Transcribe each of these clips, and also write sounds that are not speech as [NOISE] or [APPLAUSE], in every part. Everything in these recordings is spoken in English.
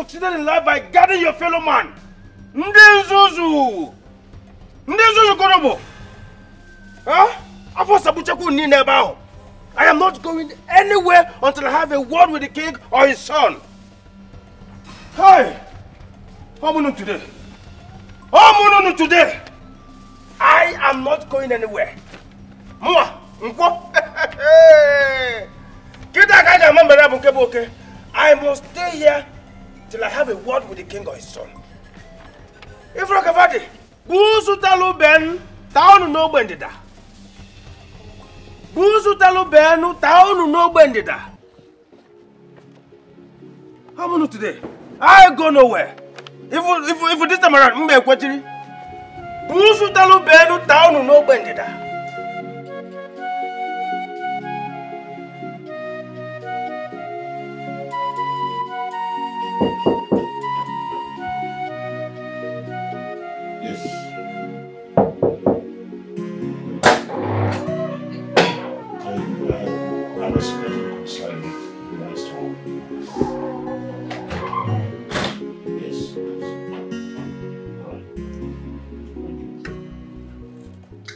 succeeded in life by guarding your fellow man? Ndị nzuzu! Ndị nzuzu korobo! Huh? Afọ sabuchekwu niile ebe ahụ. I am not going anywhere until I have a word with the king or his son. How many today? Many today? I am not going anywhere. Mwa, nkwo. [LAUGHS] Kita ka ga mambere bụ nke bụ oke. I must stay here till I have a word with the king or his son. Ifro kavadi, busu talu ben, taonu n'ogbe ndịda. Busu talu benu, taonu n'ogbe ndịda. How many today? I go nowhere. If if if this time around, mbe ekwechiri. Busu talu benu, taonu n'ogbe ndịda. Uh.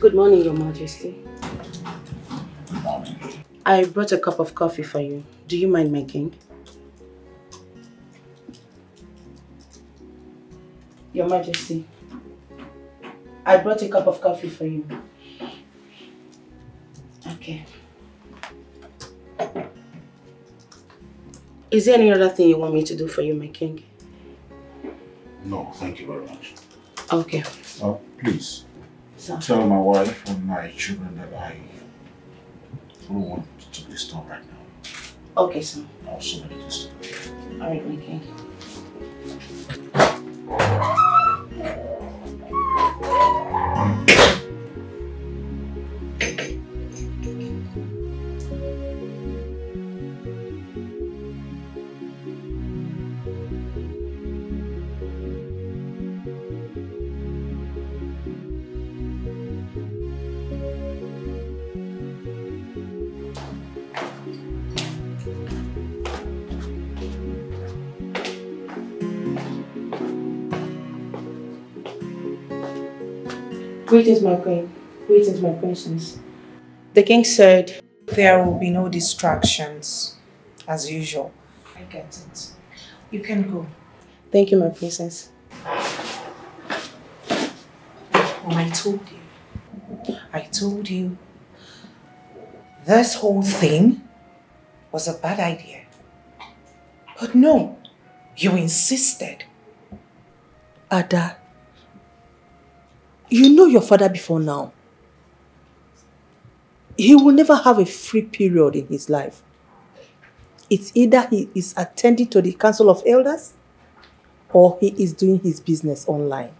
Good morning, Your Majesty. I brought a cup of coffee for you. Do you mind making? Your Majesty, I brought a cup of coffee for you. Okay. Is there any other thing you want me to do for you, my king? No, thank you very much. Okay. Uh, please, So, tell my wife and my children that I don't want to disturb right now. okay, sir. I have so many things. All right, my king. Música Greetings, my queen. Greetings, my princess. The king said, There will be no distractions, as usual. I get it. You can go. Thank you, my princess. Well, I told you. I told you. This whole thing was a bad idea. But no, you insisted. Ada, you know your father before now. He will never have a free period in his life. It's either he is attending to the council of elders or he is doing his business online.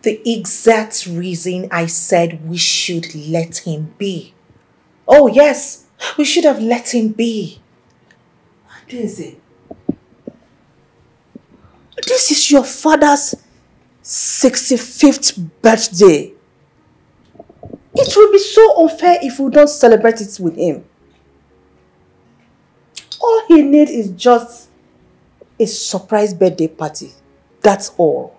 The exact reason I said we should let him be. Oh, yes, we should have let him be. Daisy, this is your father's 65th birthday. It will be so unfair if we don't celebrate it with him. All he needs is just a surprise birthday party. That's all.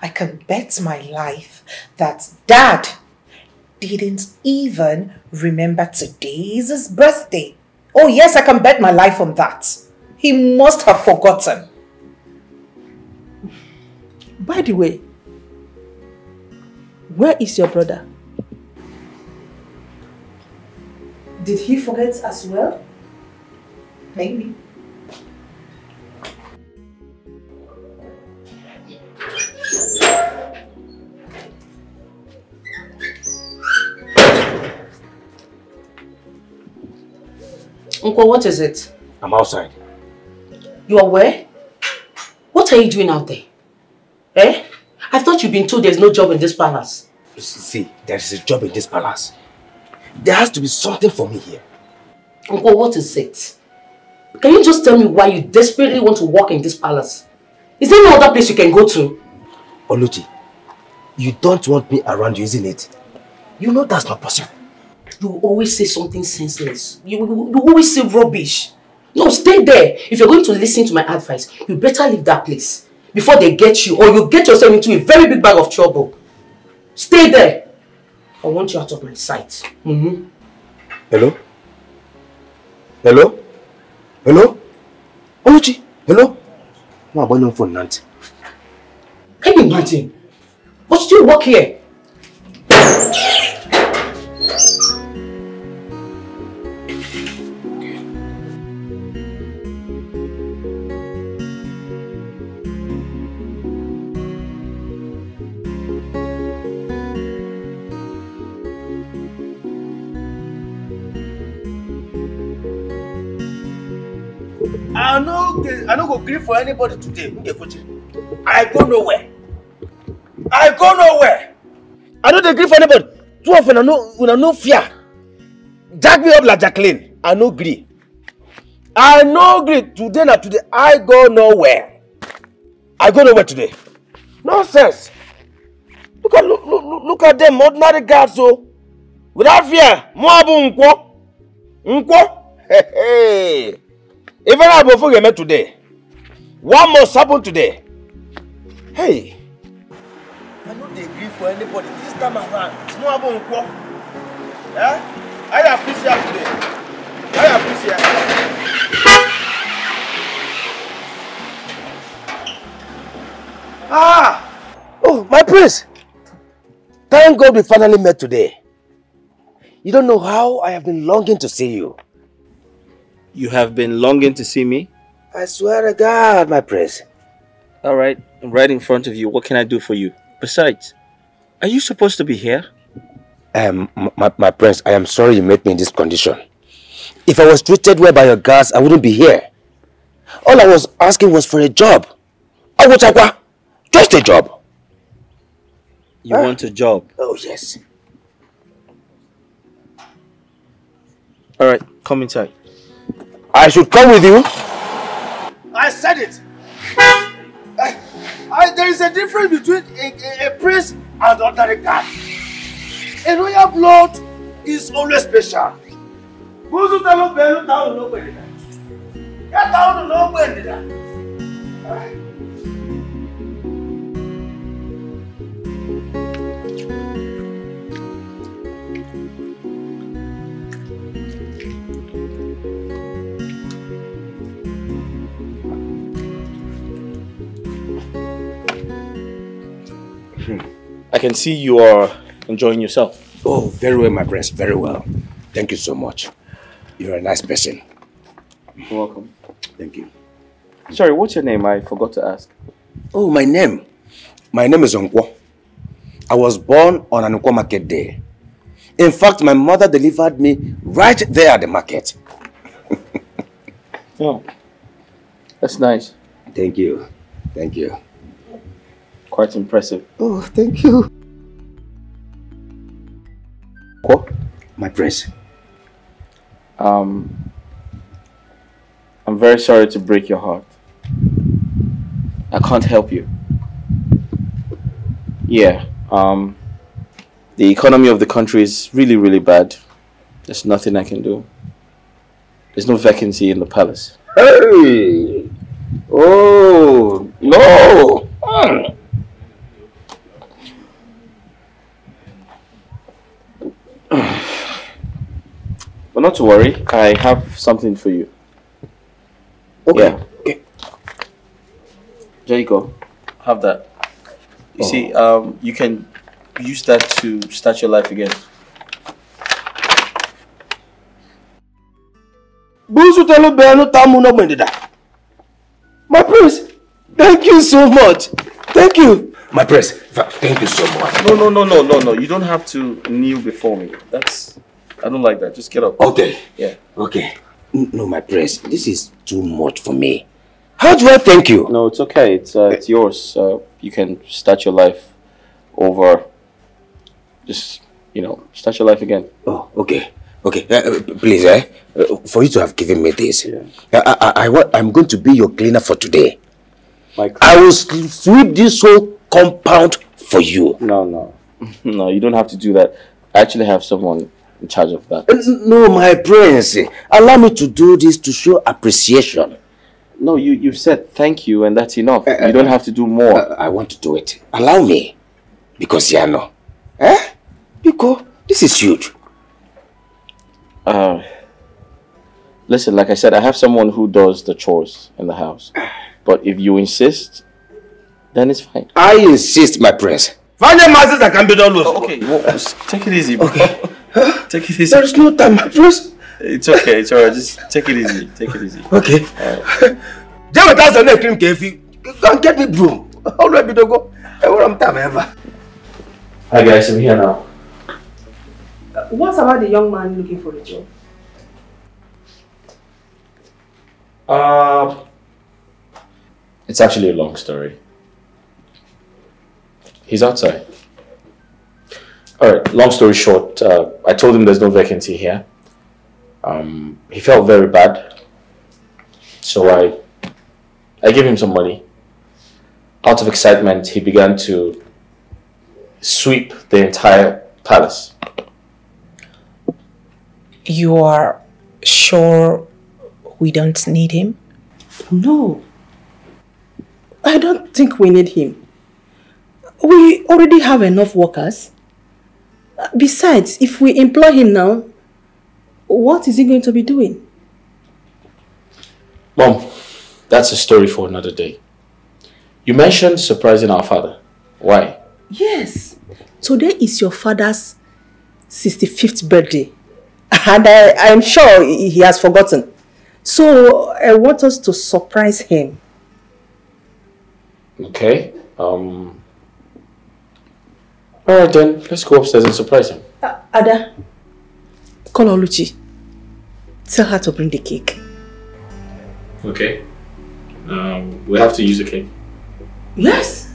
I can bet my life that dad didn't even remember today's birthday. Oh, yes, I can bet my life on that. He must have forgotten. By the way, where is your brother? Did he forget as well? Maybe. Uncle, what is it? I'm outside. You are where? What are you doing out there? Eh? I thought you've been told there's no job in this palace. See, there is a job in this palace. There has to be something for me here. Uncle, what is it? Can you just tell me why you desperately want to work in this palace? Is there no other place you can go to? Oluchi, you don't want me around you, isn't it? You know that's not possible. You always say something senseless. You, you, you always say rubbish. No, stay there. If you're going to listen to my advice, you better leave that place before they get you or you get yourself into a very big bag of trouble. Stay there. I want you out of my sight. Mm -hmm. Hello? Hello? Hello? Oluchi? Hello? No, I'm on phone, Nanti. Can you imagine? But still work here. For anybody today. I go nowhere. I go nowhere. I no dey gree for anybody. Two of una no una no fear. Jack me up like Jacqueline. I no gree. I no gree today na today. I go nowhere. I go nowhere today. Nonsense. Look at look, look, look at them ordinary guards o. So. Without fear, nkwo. Nkwo. [LAUGHS] Hey, hey. Even Abofo Yeme today. What must happen today? Hey. I no dey gree for anybody this time around. No abo nkwo. Eh? I appreciate today. I appreciate. Ah! Oh, my prince. Thank God we finally met today. You don't know how I have been longing to see you. You have been longing to see me? I swear to God, my prince. Alright, I'm right in front of you. What can I do for you? Besides, are you supposed to be here? Um, my, my prince, I am sorry you met me in this condition. If I was treated well by your guards, I wouldn't be here. All I was asking was for a job. Awochakwa, just a job. You huh? want a job? Oh, yes. Alright, come inside. I should come with you. I said it. I, I, there is a difference between a, a, a prince and ordinary guy. A royal blood is always special. Buzu talo belu talo no bendida. Ya talo no bendida. I can see you are enjoying yourself. Oh, very well, my prince. Very well. Thank you so much. You're a nice person. You're welcome. Thank you. Sorry, what's your name? I forgot to ask. Oh, my name? My name is Onkwo. I was born on an Onkwo market day. In fact, my mother delivered me right there at the market. [LAUGHS] oh, that's nice. Thank you. Thank you. Quite impressive. Oh, thank you. What? My prince. Um, I'm very sorry to break your heart. I can't help you. Yeah, um, the economy of the country is really, really bad. There's nothing I can do. There's no vacancy in the palace. Hey! Oh, no! Hmm. But not to worry, I have something for you. Okay. Yeah. Okay. There you go. Have that. You oh. see, um, you can use that to start your life again. My prince, thank you so much. Thank you. My prince, thank you so much. No, no, no, no, no, no. You don't have to kneel before me. That's I don't like that. Just get up. Okay. Yeah. Okay. No, my prince, this is too much for me. How do I thank you? No, it's okay. It's uh, it's yours. Uh, you can start your life over. Just you know, start your life again. Oh, okay. Okay, uh, uh, please, eh? Uh, for you to have given me this, I, I, I, wa- I'm going to be your cleaner for today. Like I will sweep this whole compound for you. no, no, [LAUGHS] no. You don't have to do that. I actually have someone in charge of that. Uh, No, my prince, allow me to do this to show appreciation. No, you you said thank you, and that's enough. you don't have to do more. Uh, I want to do it. Allow me. Because, yeah, no. Eh? Because this is huge. Uh, listen, like I said, I have someone who does the chores in the house. But if you insist, then it's fine. I insist, my prince. Find your masters that can be done Okay, well, take it easy. Okay. [LAUGHS] take it easy. There is no time, my prince. It's okay. It's alright. Just take it easy. Take it easy. Okay. Jẹ́ mi ta sọ ní cream kẹ́fí. Go and get me broom. Ọlọ́ ẹbí dogo. Ẹ wọ́n mi tà mí ẹ̀fà. Hi guys, I'm here now. What about the young man looking for a job? Uh, it's actually a long story. He's outside. All right. Long story short, uh, I told him there's no vacancy here. Um, he felt very bad, so I, I gave him some money. Out of excitement, he began to sweep the entire palace. You are sure we don't need him? No. I don't think we need him. We already have enough workers. Besides, if we employ him now, what is he going to be doing? Mom, that's a story for another day. You mentioned surprising our father. Why? Yes. Today is your father's 65th birthday. [LAUGHS] And I, I'm sure he he has forgotten. So I want us to surprise him. Okay. Um. All right then. Let's go upstairs and surprise him. Uh, Ada, call Oluchi. Tell her to bring the cake. Okay. Um. We have to use the cake. Yes.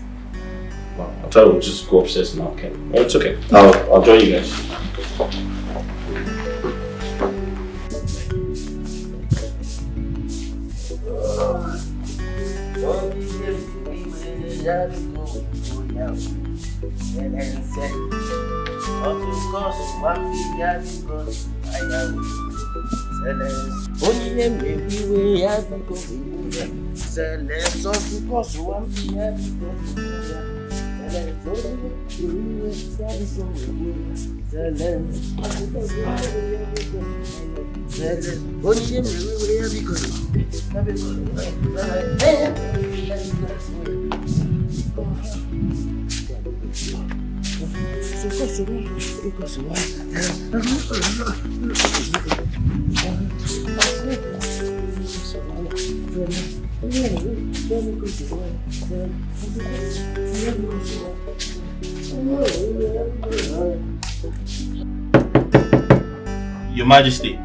Well, I thought we'll just go upstairs now. Okay. Oh, it's okay. I'll I'll join you guys. ẹlẹ́nsẹ́ ọtún kọ́ọ̀sì wá fi yá dúró àyàwó sẹlẹ̀nsẹ́ onílé mi wíwé yá dúró ìlú rẹ̀ sẹlẹ̀nsẹ́ ọtún kọ́ọ̀sì wá fi Thank you. Sele Onyinye mmebiwe ya biko bibule Ya biko Your Majesty.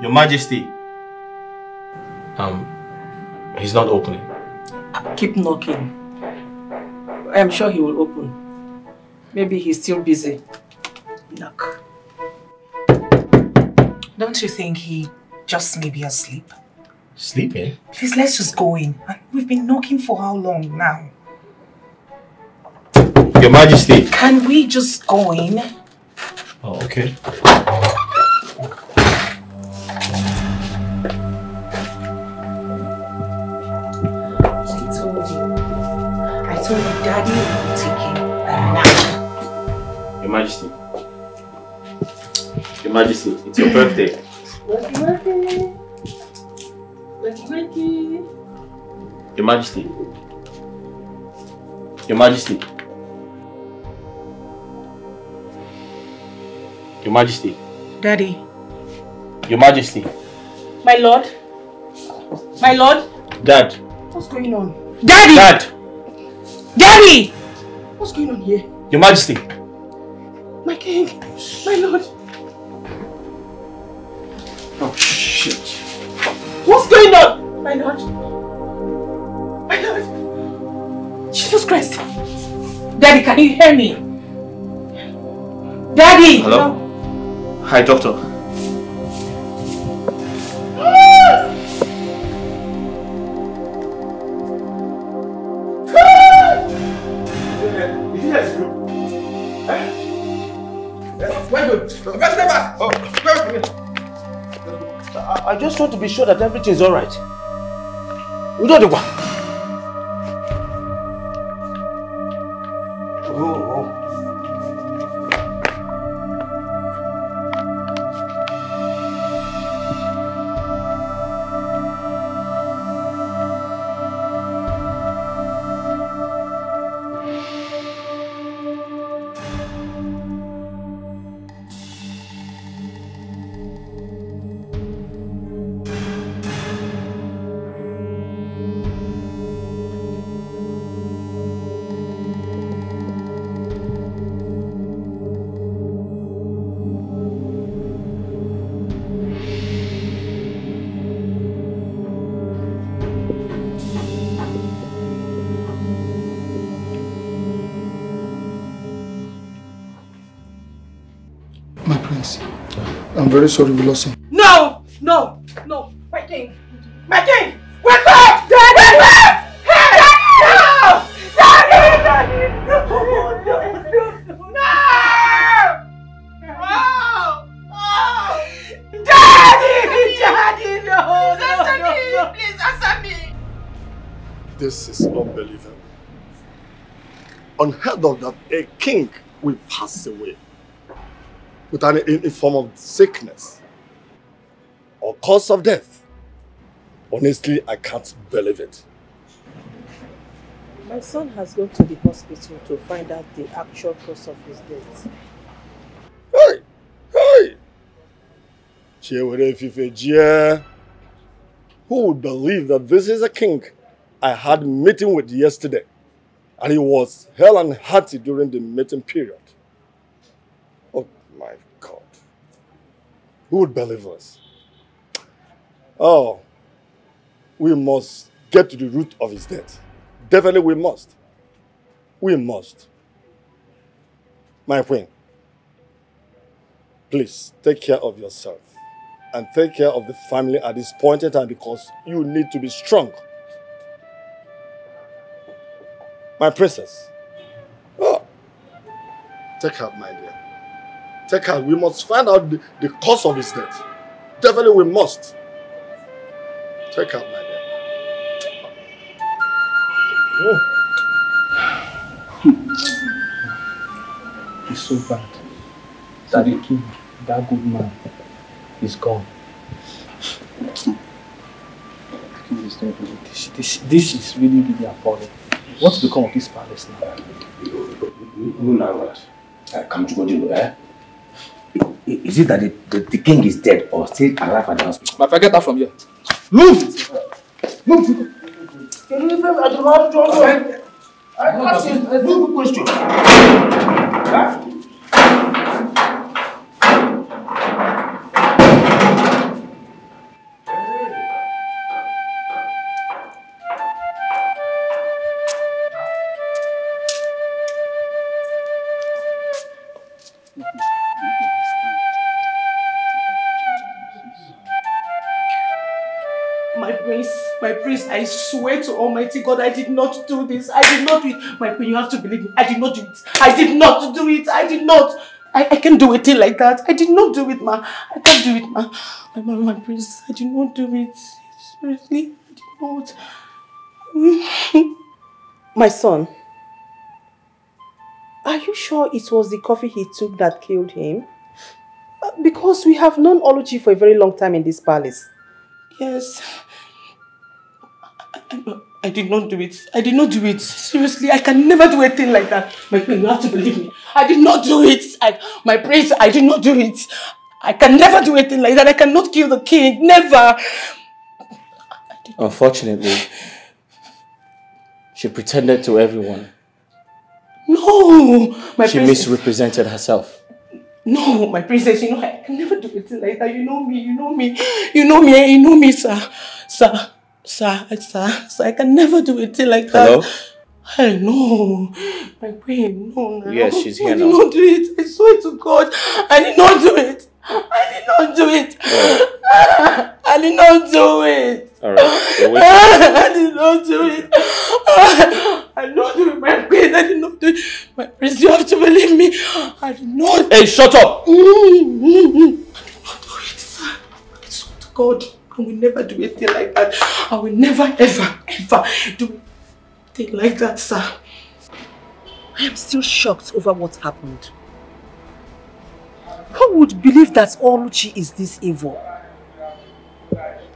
Your Majesty. Um. He's not opening. Keep knocking. I'm sure he will open. Maybe he's still busy. Look. Don't you think he just may be asleep? Sleeping? Please, let's just go in. We've been knocking for how long now? Your Majesty. Can we just go in? Oh, okay. Daddy will take him a. Your Majesty. Your Majesty, it's your birthday. Wakey wakey. Wakey wakey. Your Majesty. Your Majesty. Your Majesty. Daddy. Your Majesty. My lord. My lord. Dad. What's going on? Daddy! Dad. Daddy! What's going on here? Your Majesty. My king. My lord. Oh shit. What's going going on? My lord. My lord. Jesus Christ. Daddy, can you hear me? Daddy! Hello? Hi, doctor. Want to be sure that everything's alright. We don't want. Oh, very sorry we lost him. No! No! No! My king! My king! Wake up! Daddy! Wake up! Hey! No! Daddy! Daddy! No! No! No! No! Oh! Daddy! Daddy! No! Answer me! Please answer me! This is unbelievable. Unheard of that a king will pass away with an in, in form of sickness or cause of death. Honestly, I can't believe it. My son has gone to the hospital to find out the actual cause of his death. Hey! Hey! Who would believe that this is a king I had meeting with yesterday and he was hell and hearty during the meeting period? My God. Who would believe us? Oh, we must get to the root of his death. Definitely we must. We must. My queen, please take care of yourself and take care of the family at this point in time because you need to be strong. My princess. Oh. Take care, my dear. Take her. We must find out the, the cause of his death. Definitely we must. Take her, my dear. It's so bad. That the king, that good man, is gone. This, this, this is really, really appalling. What's become of this palace now? No, no, what? Come to God, eh? I- Is it that the, the, the king is dead or still alive at the hospital? My forget that from here. Move! Move! Can you even I don't know how to? I asked you a simple question. Huh? Swear to Almighty God, I did not do this. I did not do it. My queen, you have to believe me. I did not do it. I did not do it. I did not. I, I can't do a thing like that. I did not do it, ma. I can't do it, ma. My, my, my prince, I did not do it. Seriously, I did not. [LAUGHS] My son, are you sure it was the coffee he took that killed him? Because we have known Oluchi for a very long time in this palace. Yes. I, I, did not do it. I did not do it. Seriously, I can never do a thing like that. My queen, you have to believe me. I did not do it. I, my prince, I did not do it. I can never do a thing like that. I cannot kill the king. Never. Unfortunately, she pretended to everyone. No. My she prince. misrepresented herself. No, my princess, you know, I can never do it like that. You know me, you know me, you know me, eh, you know me, sir. Sir, sir, sir, sir, I can never do it like that. Hello? I know. my queen, no, no. Yes, she's here I did not do it. I swear to God, I did not do it. I did not do it. I did not do it. Alright. [LAUGHS] I did not do it. I did not do it, my queen. I did not do it. My prince, you have to believe me. I did not. Hey, shut up! Mm, mm, mm. I did not do it, sir. I swear to God, I will never do anything like that. I will never, ever, ever do anything like that, sir. I am still shocked over what happened. Who would believe that Oluchi is this evil?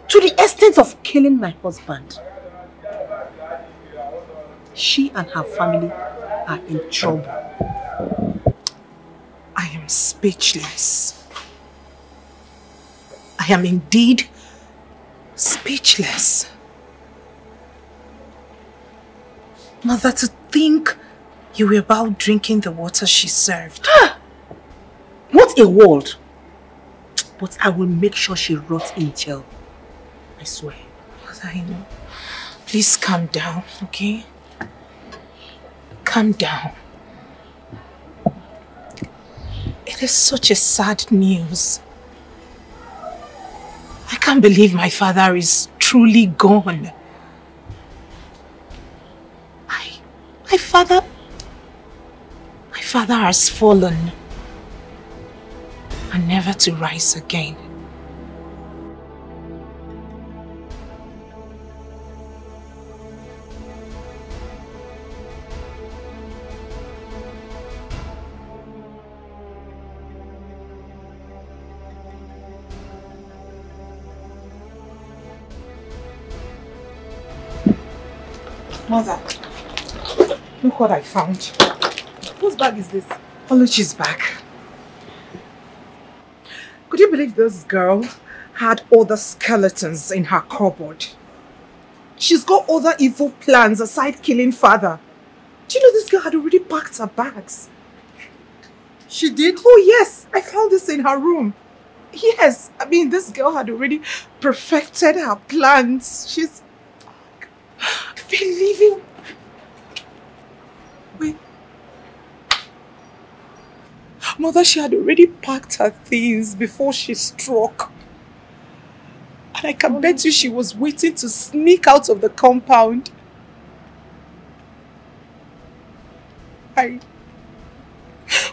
To the extent of killing my husband. She and her family are in trouble. I am speechless. I am indeed speechless. Mother, to think you were about drinking the water she served. what a world! But I will make sure she rots in jail. I swear. Mother, I know. Please calm down, okay? Calm down. It is such a sad news. I can't believe my father is truly gone. My, my father, my father has fallen and never to rise again. What I found. Whose bag is this? Oluchi's bag. Could you believe this girl had other skeletons in her cupboard? She's got other evil plans aside killing father. Do you know this girl had already packed her bags? She did? Oh yes, I found this in her room. Yes, I mean this girl had already perfected her plans. She's been living. Wait. Mother, she had already packed her things before she struck. And I can oh, bet you she was waiting to sneak out of the compound. I.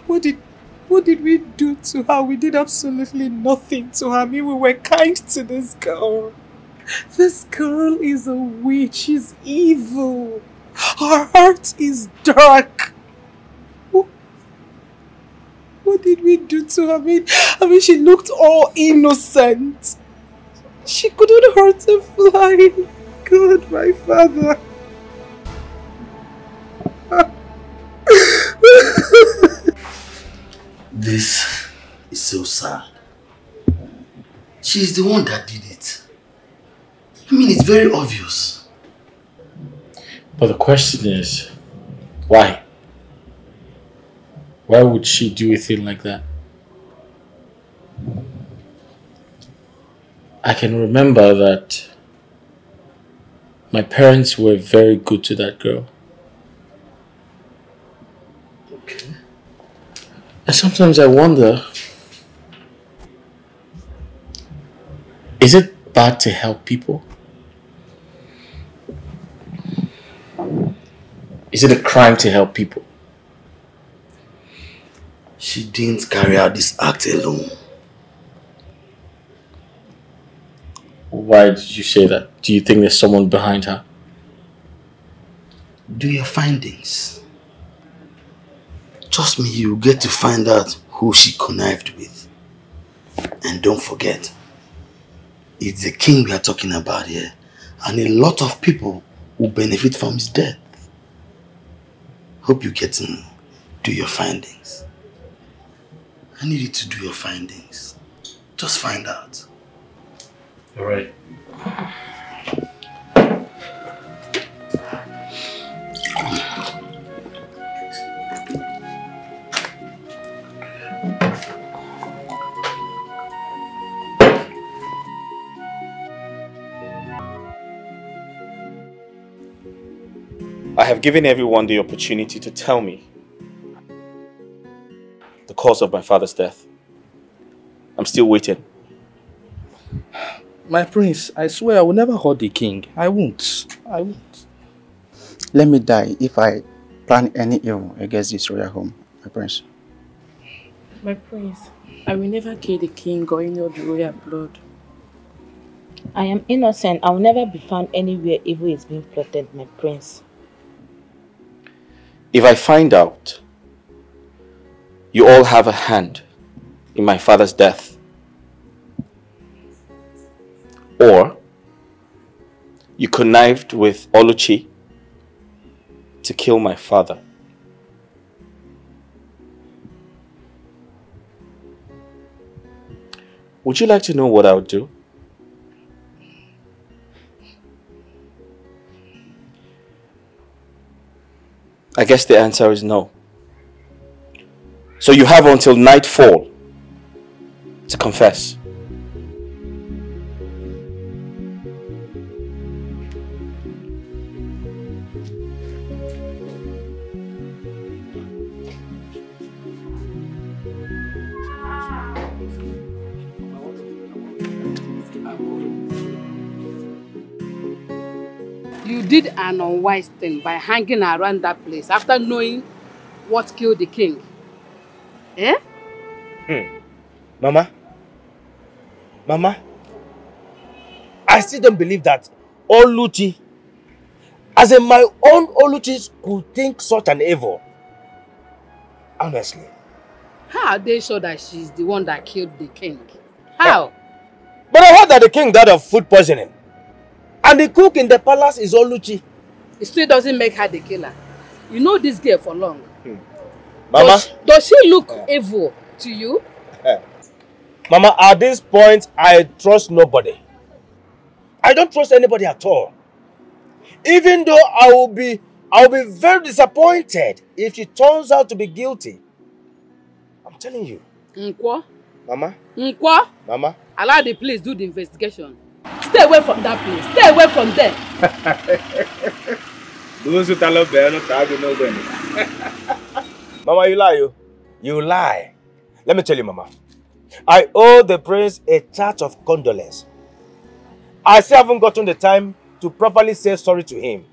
What did. What did we do to her? We did absolutely nothing to her. I mean, we were kind to this girl. This girl is a witch. She's evil. Her heart is dark. What, did we do to her? I mean, I mean, she looked all innocent. She couldn't hurt a fly. God, my father. This is so sad. She's the one that did it. I mean, it's very obvious. But the question is, why? Why would she do a thing like that? I can remember that my parents were very good to that girl. Okay. And sometimes I wonder is it bad to help people? Is it a crime to help people? She didn't carry out this act alone. Why did you say that? Do you think there's someone behind her? Do your findings. Trust me, you'll get to find out who she connived with. And don't forget, it's the king we are talking about here. And a lot of people will benefit from his death. Hope you get to do your findings. I need you to do your findings. Just find out. Alright. I have given everyone the opportunity to tell me the cause of my father's death. I'm still waiting. My prince, I swear I will never hurt the king. I won't. I won't. Let me die if I plan any evil against this royal home, my prince. My prince, I will never kill the king or any of the royal blood. I am innocent. I will never be found anywhere evil is being plotted, my prince. If I find out you all have a hand in my father's death, or you connived with Oluchi to kill my father, would you like to know what I would do? I guess the answer is no. So you have until nightfall to confess. Did an unwise thing by hanging around that place after knowing what killed the king. Eh? Hmm. Mama? Mama? I still don't believe that Oluchi, as in my own Oluchi, could think such an evil. Honestly. How are they sure that she's the one that killed the king? How? But I heard that the king died of food poisoning. And the cook in the palace is Oluchi. It still doesn't make her the killer. You know this girl for long. Hmm. Mama? Does, does she look evil to you? Eh. Mama, at this point, I trust nobody. I don't trust anybody at all. Even though I will be, I will be very disappointed if she turns out to be guilty. I'm telling you. Nkwo? Mama? Nkwo? Mama? Allow the police do the investigation. Stay away from that place. Stay away from there. [LAUGHS] [LAUGHS] Mama, you lie, you. You lie. Let me tell you, Mama. I owe the prince a charge of condolence. I still haven't gotten the time to properly say sorry to him.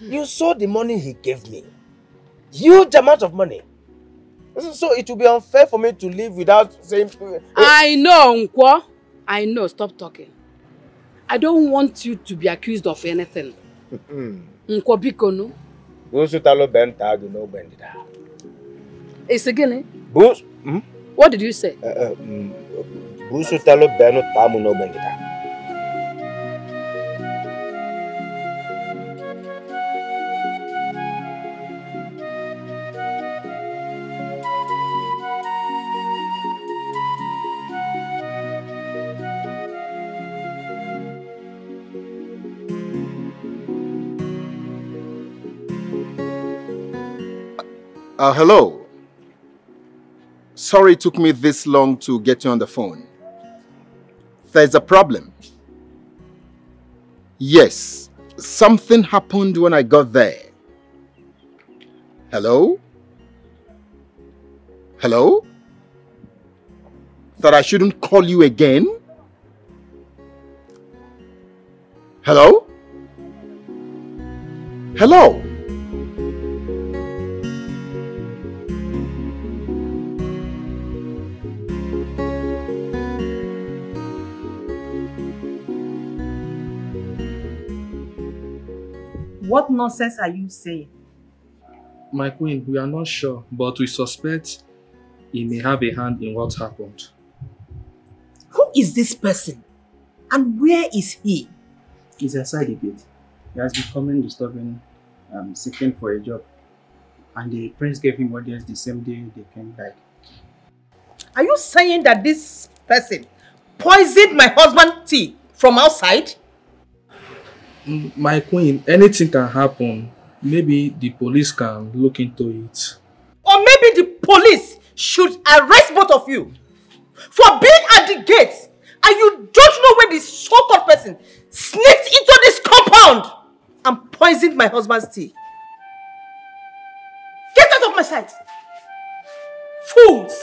You saw the money he gave me. Huge amount of money. So it will be unfair for me to live without saying... I know, Nkwo. I know. Stop talking. I don't want you to be accused of anything. Nkwo biko no. Busu talo benta adu no bendida. It's again. Bus... Hmm? What did you say? Uh, uh, mm, Busu talo benu tamu no bendida. Uh, hello. Sorry it took me this long to get you on the phone. There's a problem. Yes, something happened when I got there. Hello? Hello? That I shouldn't call you again? Hello? Hello? What nonsense are you saying? My queen, we are not sure, but we suspect he may have a hand in what happened. Who is this person? And where is he? He's inside the gate. He has been coming disturbing, um, seeking for a job. And the prince gave him orders the same day the came back. Are you saying that this person poisoned my husband's tea from outside? My queen, anything can happen. Maybe the police can look into it. Or maybe the police should arrest both of you for being at the gates and you don't know where this so-called person sneaked into this compound and poisoned my husband's tea. Get out of my sight! Fools!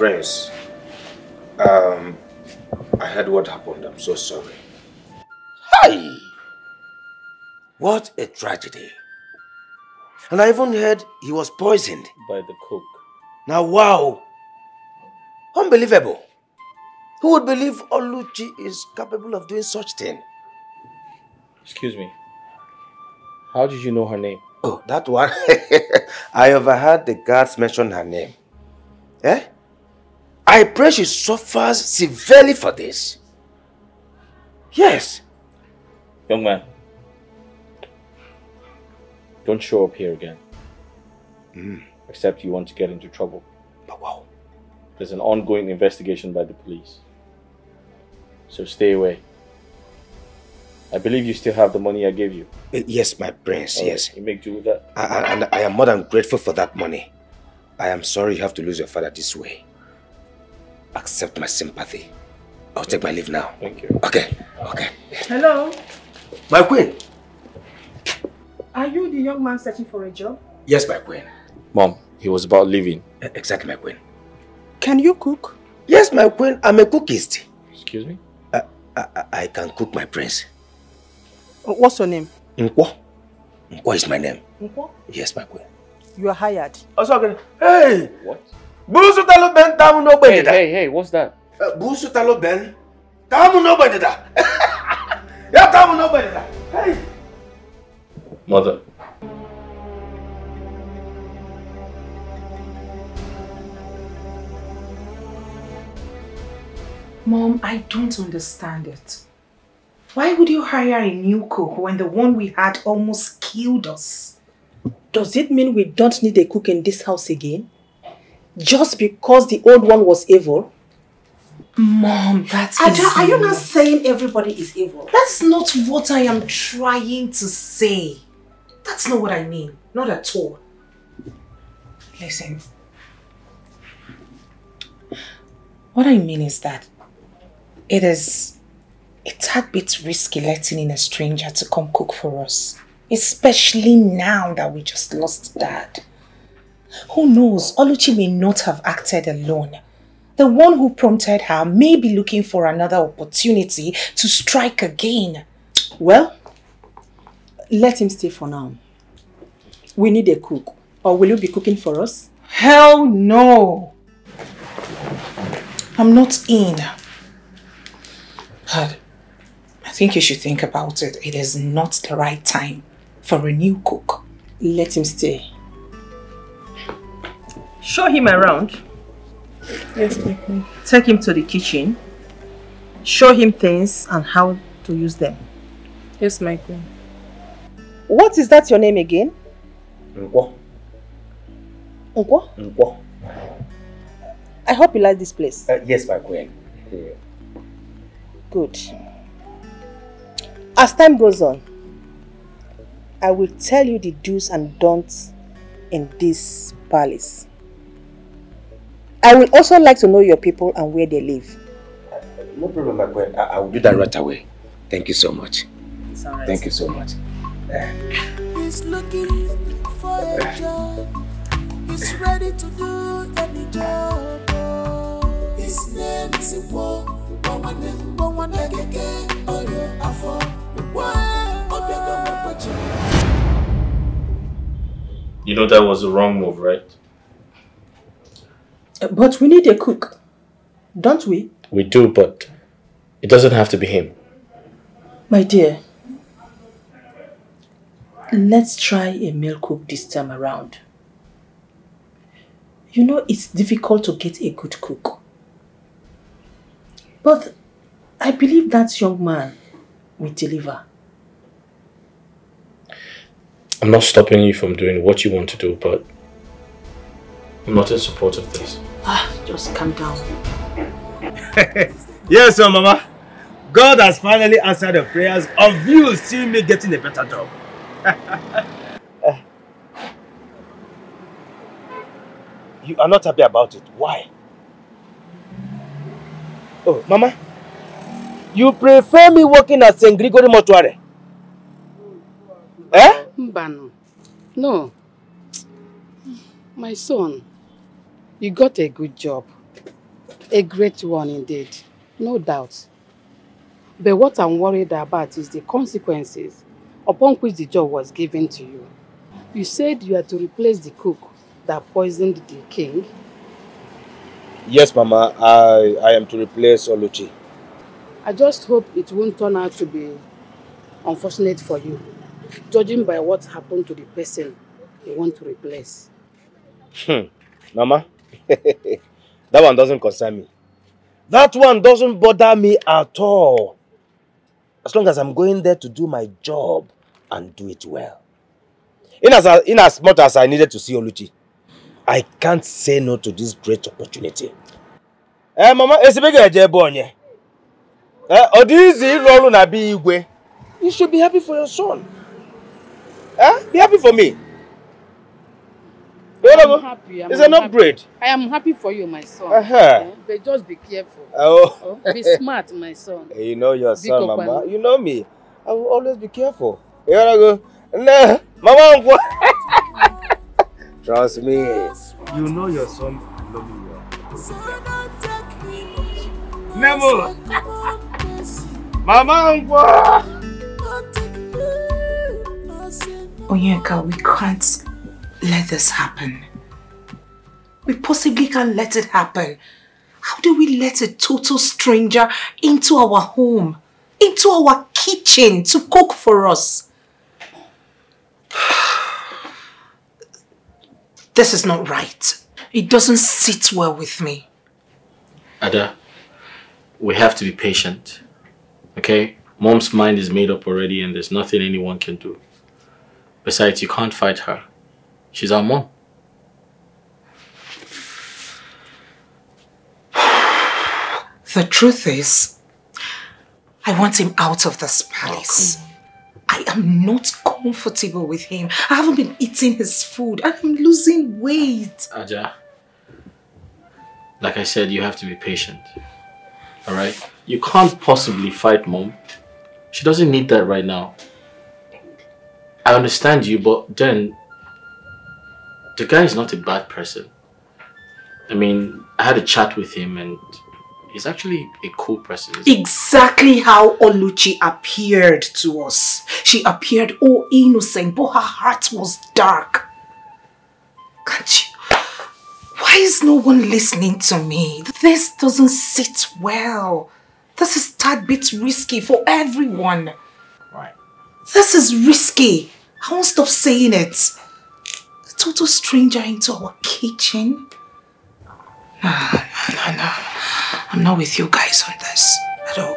Prince, um, I heard what happened. I'm so sorry. Hi! What a tragedy. And I even heard he was poisoned. By the cook. Now, wow! Unbelievable. Who would believe Oluchi is capable of doing such thing? Excuse me. How did you know her name? Oh, that one. [LAUGHS] I overheard the guards mention her name. Eh? I pray she suffers severely for this. Yes. Young man. Don't show up here again. Mm. Except you want to get into trouble. But wow. There's an ongoing investigation by the police. So stay away. I believe you still have the money I gave you. Yes, my prince, yes. You make do with that. I, I- and I am more than grateful for that money. I am sorry you have to lose your father this way. Accept my sympathy. I'll take my leave now. Thank you. Okay, okay. Hello? My queen. Are you the young man searching for a job? Yes, my queen. Mom, he was about leaving. Exactly, my queen. Can you cook? Yes, my queen. I'm a cookist. Excuse me? I, I, I can cook, my prince. Uh, what's your name? Nkwo. Nkwo is my name. Nkwo? Yes, my queen. You are hired. Also, hey! What? Busu talo ben tamu no Hey, hey, hey, what's that? Uh, busu talo ben tamu no da. [LAUGHS] Ya tamu no da. Hey! Mother. Mom, I don't understand it. Why would you hire a new cook when the one we had almost killed us? Does it mean we don't need a cook in this house again? Just because the old one was evil? Mom, that is... Aja, are you not saying everybody is evil? That's not what I am trying to say. That's not what I mean. Not at all. Listen. What I mean is that it is a tad bit risky letting in a stranger to come cook for us. Especially now that we just lost dad. Who knows, Oluchi may not have acted alone. The one who prompted her may be looking for another opportunity to strike again. Well, let him stay for now. We need a cook. Or will you be cooking for us? Hell no! I'm not in. But I think you should think about it. It is not the right time for a new cook. Let him stay. Show him around. Yes, my queen. Take him to the kitchen. Show him things and how to use them. Yes, my queen. What is that your name again? Nkwo. Nkwo? Nkwo. I hope you like this place. Uh, yes, my queen. Yeah. Good. As time goes on, I will tell you the do's and don'ts in this palace. I will also like to know your people and where they live. No problem, my queen. I, I will do that right away. Thank you so much. It's alright. Thank you so much. He's looking for a eh. job. He's ready to do any job. oh. His name is Iwo. Bọ̀wọ̀nì bọ̀wọ̀nì kẹ̀kẹ́ ọ̀rọ̀ afọ. Wá ọ̀dọ́gọ̀ mọ̀pọ̀jì. You know that was the wrong move, right? But we need a cook. Don't we? We do, but it doesn't have to be him. My dear, let's try a male cook this time around. You know, it's difficult to get a good cook. But I believe that young man will deliver. I'm not stopping you from doing what you want to do, but I'm not in support of this. Ah, just calm down. [LAUGHS] yes, sir, Mama. God has finally answered the prayers of you seeing me getting a better job. [LAUGHS] you are not happy about it. Why? Oh, Mama, you prefer me working at St. Gregory Mortuary? Eh? Mbano. No. My son, you got a good job. A great one indeed. No doubt. But what I'm worried about is the consequences upon which the job was given to you. You said you are to replace the cook that poisoned the king. Yes, Mama, I, I am to replace Oluchi. I just hope it won't turn out to be unfortunate for you, judging by what happened to the person you want to replace. Hmm. Mama, [LAUGHS] that one doesn't concern me. That one doesn't bother me at all. As long as I'm going there to do my job and do it well. In as, in as much as I needed to see Oluchi, I can't say no to this great opportunity. Eh, Mama, esibege eje ebe onye. Eh, ọ dị izi ịrụ ọrụ na be igwe. You should be happy for your son. Eh? Be happy for me. You know, I'm happy. I'm it's an happy. upgrade. I am happy for you, my son. Uh-huh. Eh, But just be careful. Oh. Be [LAUGHS] smart, my son. You know your son, Mama. kwanu. You know me. I will always be careful. You gotta go. Nah, Mama. [LAUGHS] Trust me. You know your son love me well. Nemo. Mama, uncle. Onyeka, we can't let this happen. We possibly can't let it happen. How do we let a total stranger into our home, into our kitchen to cook for us? [SIGHS] This is not right. It doesn't sit well with me. Ada, we have to be patient. Okay? Mom's mind is made up already and there's nothing anyone can do. Besides, you can't fight her. She's our mom. The truth is, I want him out of this palace. Oh, I am not comfortable with him. I haven't been eating his food. I'm losing weight. Aja, like I said, you have to be patient. Alright? You can't possibly fight mom. She doesn't need that right now. I understand you, but then the guy is not a bad person. I mean, I had a chat with him and he's actually a cool person. Exactly how Oluchi appeared to us. She appeared all innocent, but her heart was dark. Can't you? Why is no one listening to me? This doesn't sit well. This is tad bit risky for everyone. Right. This is risky. I won't stop saying it. Total stranger into our kitchen. No, no, no. I'm not with you guys on this at all.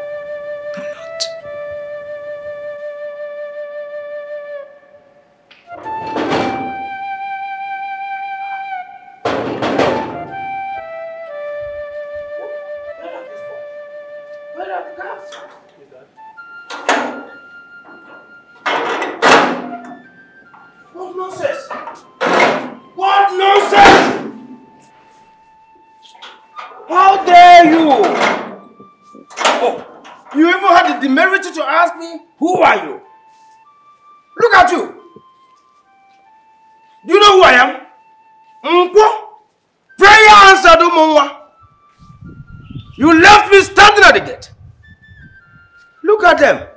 Them.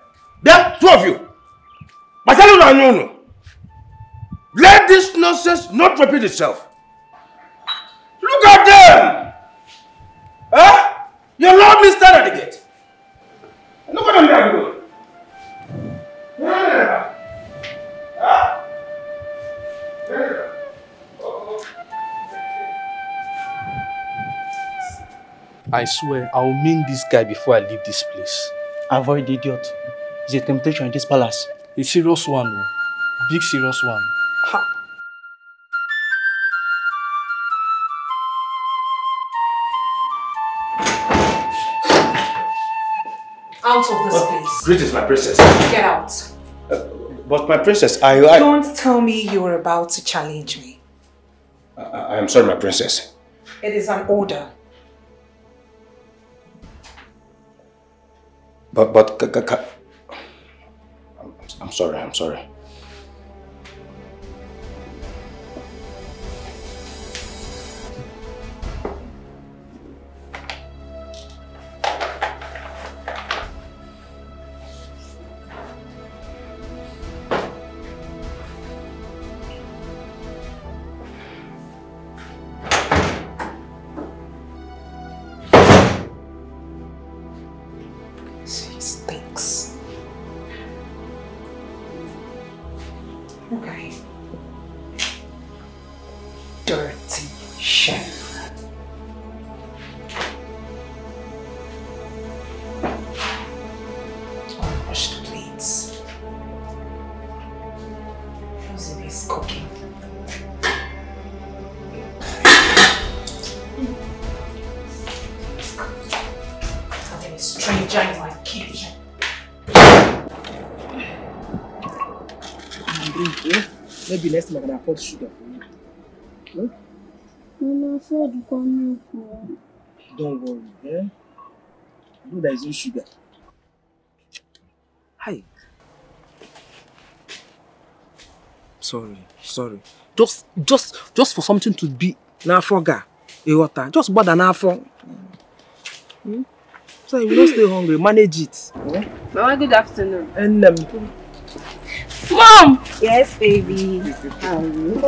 There, two of you. Masalu na Nyunu. Let this nonsense not repeat itself. Look at them! Eh? Huh? You allowed me stand at the gate. Look at them there, people. Yeah. Huh? Yeah. I swear, I'll mean this guy before I leave this place. Avoid the idiot. It's a temptation in this palace. A serious one, oh. big serious one. Ha! Out of this place. Greetings, my princess. Get out. Uh, but my princess, I, I... Don't tell me you were about to challenge me. I, I am sorry, my princess. It is an order. But, but, I'm sorry, I'm sorry. Maybe next time I can afford sugar for you. Huh? Mama said you come milk for Don't worry, eh? I know there is no sugar. Hi. Sorry, sorry. Just, just, just for something to be n'afọ ga, ịghọta. Just gbada n'afọ. Hmm? So you don't stay hungry, manage it. Eh? Mama, good afternoon? And um, Mom! Yes, baby. How are you?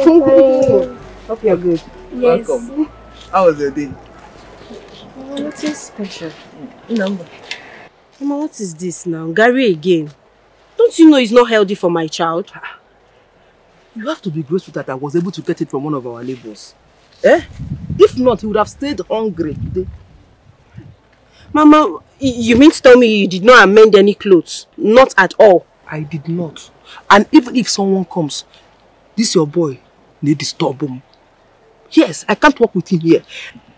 Hope you're good. Yes. Welcome. How was your day? Mama, what is special? Mm, Number. Mama, what is this now? garri again. Don't you know it's not healthy for my child? Ah. You have to be grateful that I was able to get it from one of our neighbors. Eh? If not, he would have stayed hungry today. Mama, you mean to tell me you did not amend any clothes? Not at all. I did not. And even if someone comes, this your boy, need disturb him. Yes, I can't work with him here.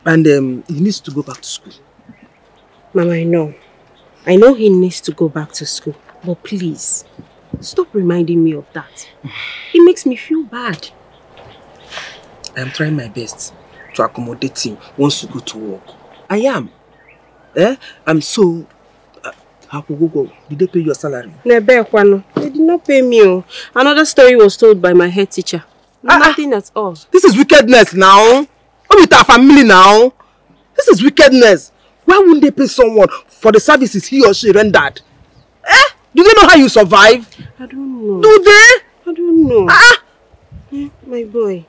And um, he needs to go back to school. Mama, I know. I know he needs to go back to school. But please, stop reminding me of that. It makes me feel bad. I am trying my best to accommodate him once you go to work. I am. Eh? I'm so, Hakugogo, did they pay your salary? Nebe Kwano, they did not pay me. oh. Another story was told by my head teacher. Nothing at all. This is wickedness now. What with our family now? This is wickedness. Why wouldn't they pay someone for the services he or she rendered? Eh? Do they know how you survive? I don't know. Do they? I don't know. Ah! Eh, My boy.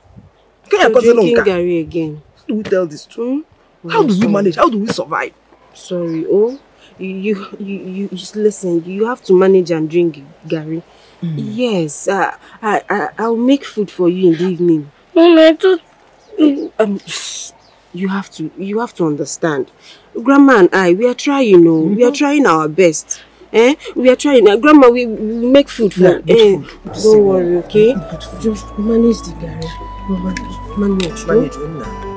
Can You're I cause drinking? Gary again. How do we tell this truth? How do we manage? How do we survive? Sorry, oh. You, you, you, you just listen. You have to manage and drink garri. Yes, uh, I, I, I'll make food for you in the evening. Mama, I thought... Um, you have to, you have to understand. Grandma and I, we are trying, no, we are trying our best. Eh? We are trying. Uh, Grandma, we, we make food for. Yeah, eh, food. Don't worry, okay? Just manage the garri. Manage, manage. no? Manage,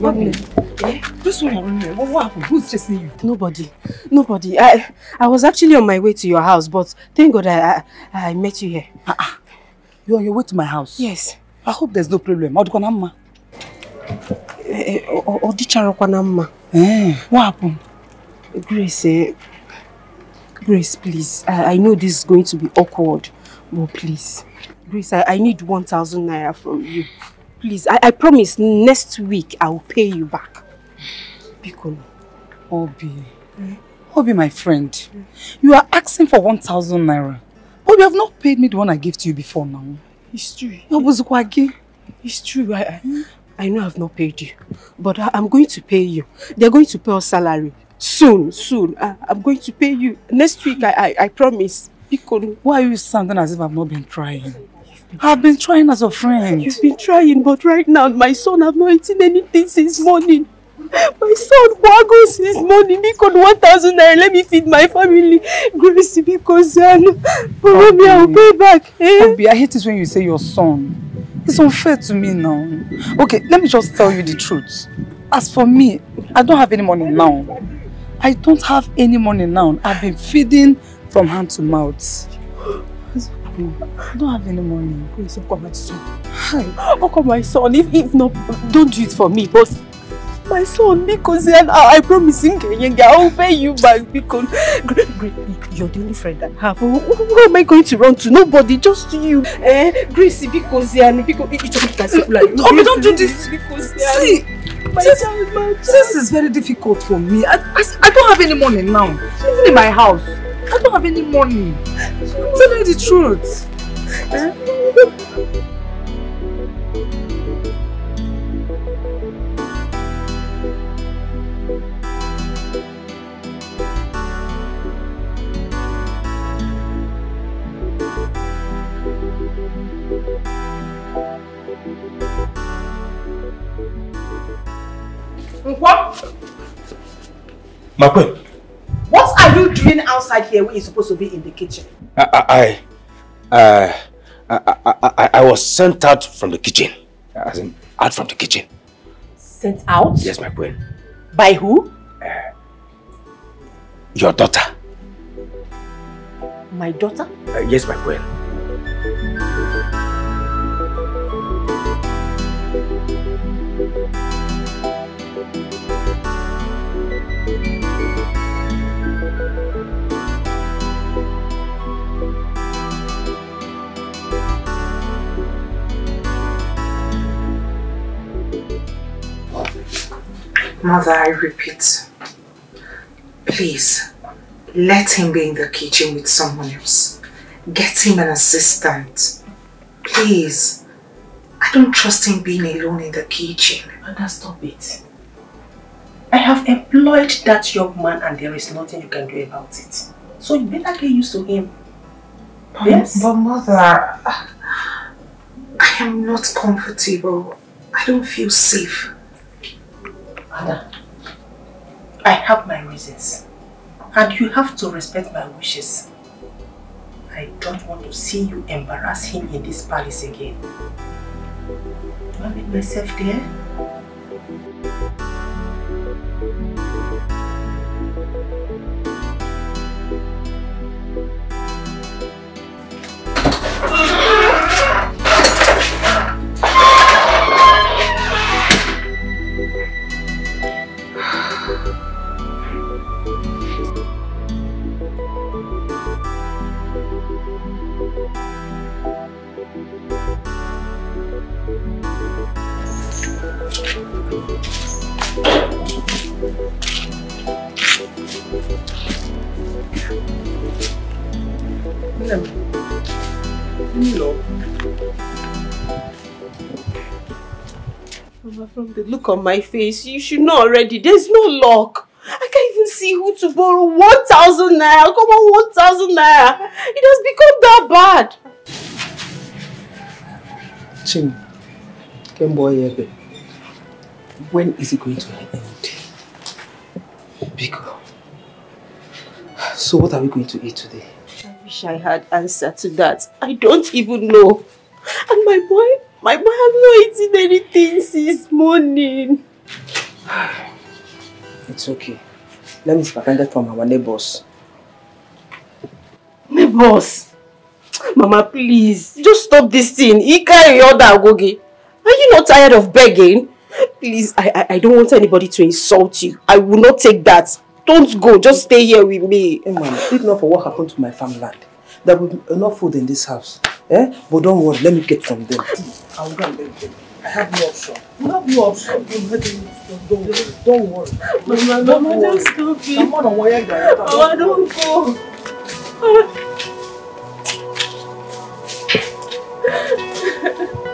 Mommy. Eh? This one around here. What, what happened? Who's chasing you? Nobody. Nobody. I I was actually on my way to your house, but thank God I I, I met you here. You're on your way to my house? Yes. I hope there's no problem. Odukonamma. Eh, eh, O- O- Odicharokwana mma. Eh, what happened? Grace, eh, Grace, please. I, I know this is going to be awkward, but please. Grace, I, I need 1,000 naira from you. Please, I, I promise next week I will pay you back. Biko. Obi. Obi, my friend. You are asking for 1,000 naira. But you have not paid me the one I gave to you before now. It's true. Obuzukwagi. It's true. I, I, I know I've not paid you, but I, I'm going to pay you. They're going to pay us salary soon, soon. I, I'm going to pay you next week. I, I, I promise. Biko. Why are you sounding as if I've not been trying? I've been trying as a friend. You've been trying, but right now my son have not eaten anything since morning. My son waggles since morning because 1,000 naira. Let me feed my family. Grace, because um, but maybe I will pay back. Eh? Obi, I hate it when you say your son. It's unfair to me now. Okay, let me just tell you the truth. As for me, I don't have any money now. I don't have any money now. I've been feeding from hand to mouth. I don't have any money. Please, Uncle, my son. Hi. Uncle, my son, if, if not, don't do it for me, but my son, because I, I promise him, I will pay you back because great, great, you're the only friend I have. Who, who am I going to run to? Nobody, just you. Eh, Gracie, because yeah, because it's like Oh, don't do this. because See, this, this is very difficult for me. I, I, I don't have any money now. Even in my house. I don't have any money. Tell me the truth. What? What are you doing outside here when you're supposed to be in the kitchen? I, I, uh, I, I, I, I was sent out from the kitchen. As in, out from the kitchen. Sent out? Yes, my queen. By who? Your daughter. My daughter? Uh, yes, my queen. Mother, I repeat, please let him be in the kitchen with someone else. Get him an assistant. Please. I don't trust him being alone in the kitchen. Mother, stop it. I have employed that young man and there is nothing you can do about it. So you better get used to him. Yes? But mother, I am not comfortable. I don't feel safe. Mother, I have my reasons. And you have to respect my wishes. I don't want to see you embarrass him in this palace again. Do I make myself there? Mama, from the look on my face, you should know already. There's no luck. I can't even see who to borrow 1,000 naira. Come on, 1,000 naira. It has become that bad. Chim, Kemboy Ebe, when is it going to end? Oh, Biko. So what are we going to eat today? I wish I had answer to that. I don't even know. And my boy, my boy has not eaten anything since morning. [SIGHS] It's okay. Let me find out from our neighbors. Neighbors. Mama, please, just stop this thing. He carry your Agogi. Are you not tired of begging? Please, I, I, I don't want anybody to insult you. I will not take that. Don't go, just stay here with me. Hey, mama, if not for what happened to my farmland, there will be enough food in this house. Eh? But don't worry, let me get from them. I'll go and get them. I have no option. You have no option. Don't worry. Don't worry. Mama, Don't Mama, worry. just stop it. I'm on a wire guy. Mama, don't go. Fine, [LAUGHS]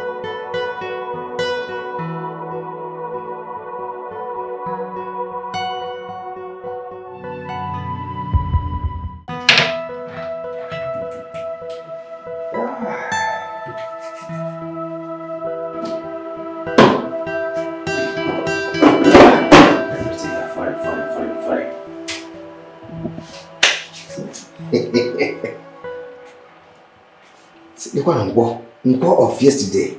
Look at Nkwo. Of yesterday.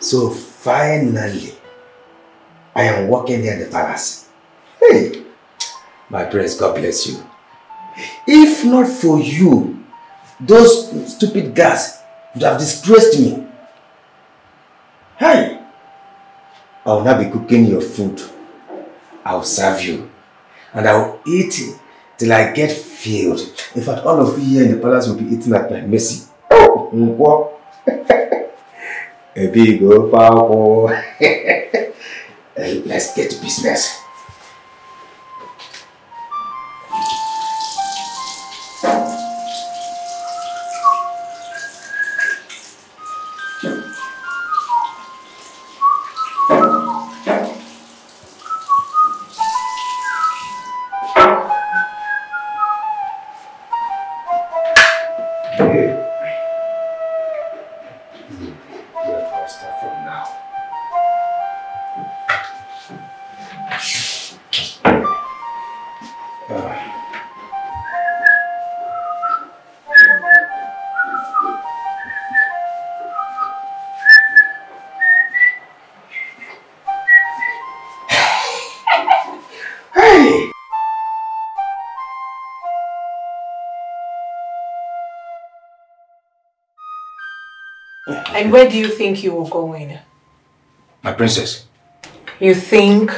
So finally, I am walking near the palace. Hey, My prince, God bless you. If not for you, those stupid guys would have disgraced me. Hey! I will now be cooking your food. I will serve you. And I will eat till I get filled. In fact, all of you here in the palace will be eating at my mercy. Oh, nkwo. A big old power. Let's get to business. And where do you think you were going? My princess. You think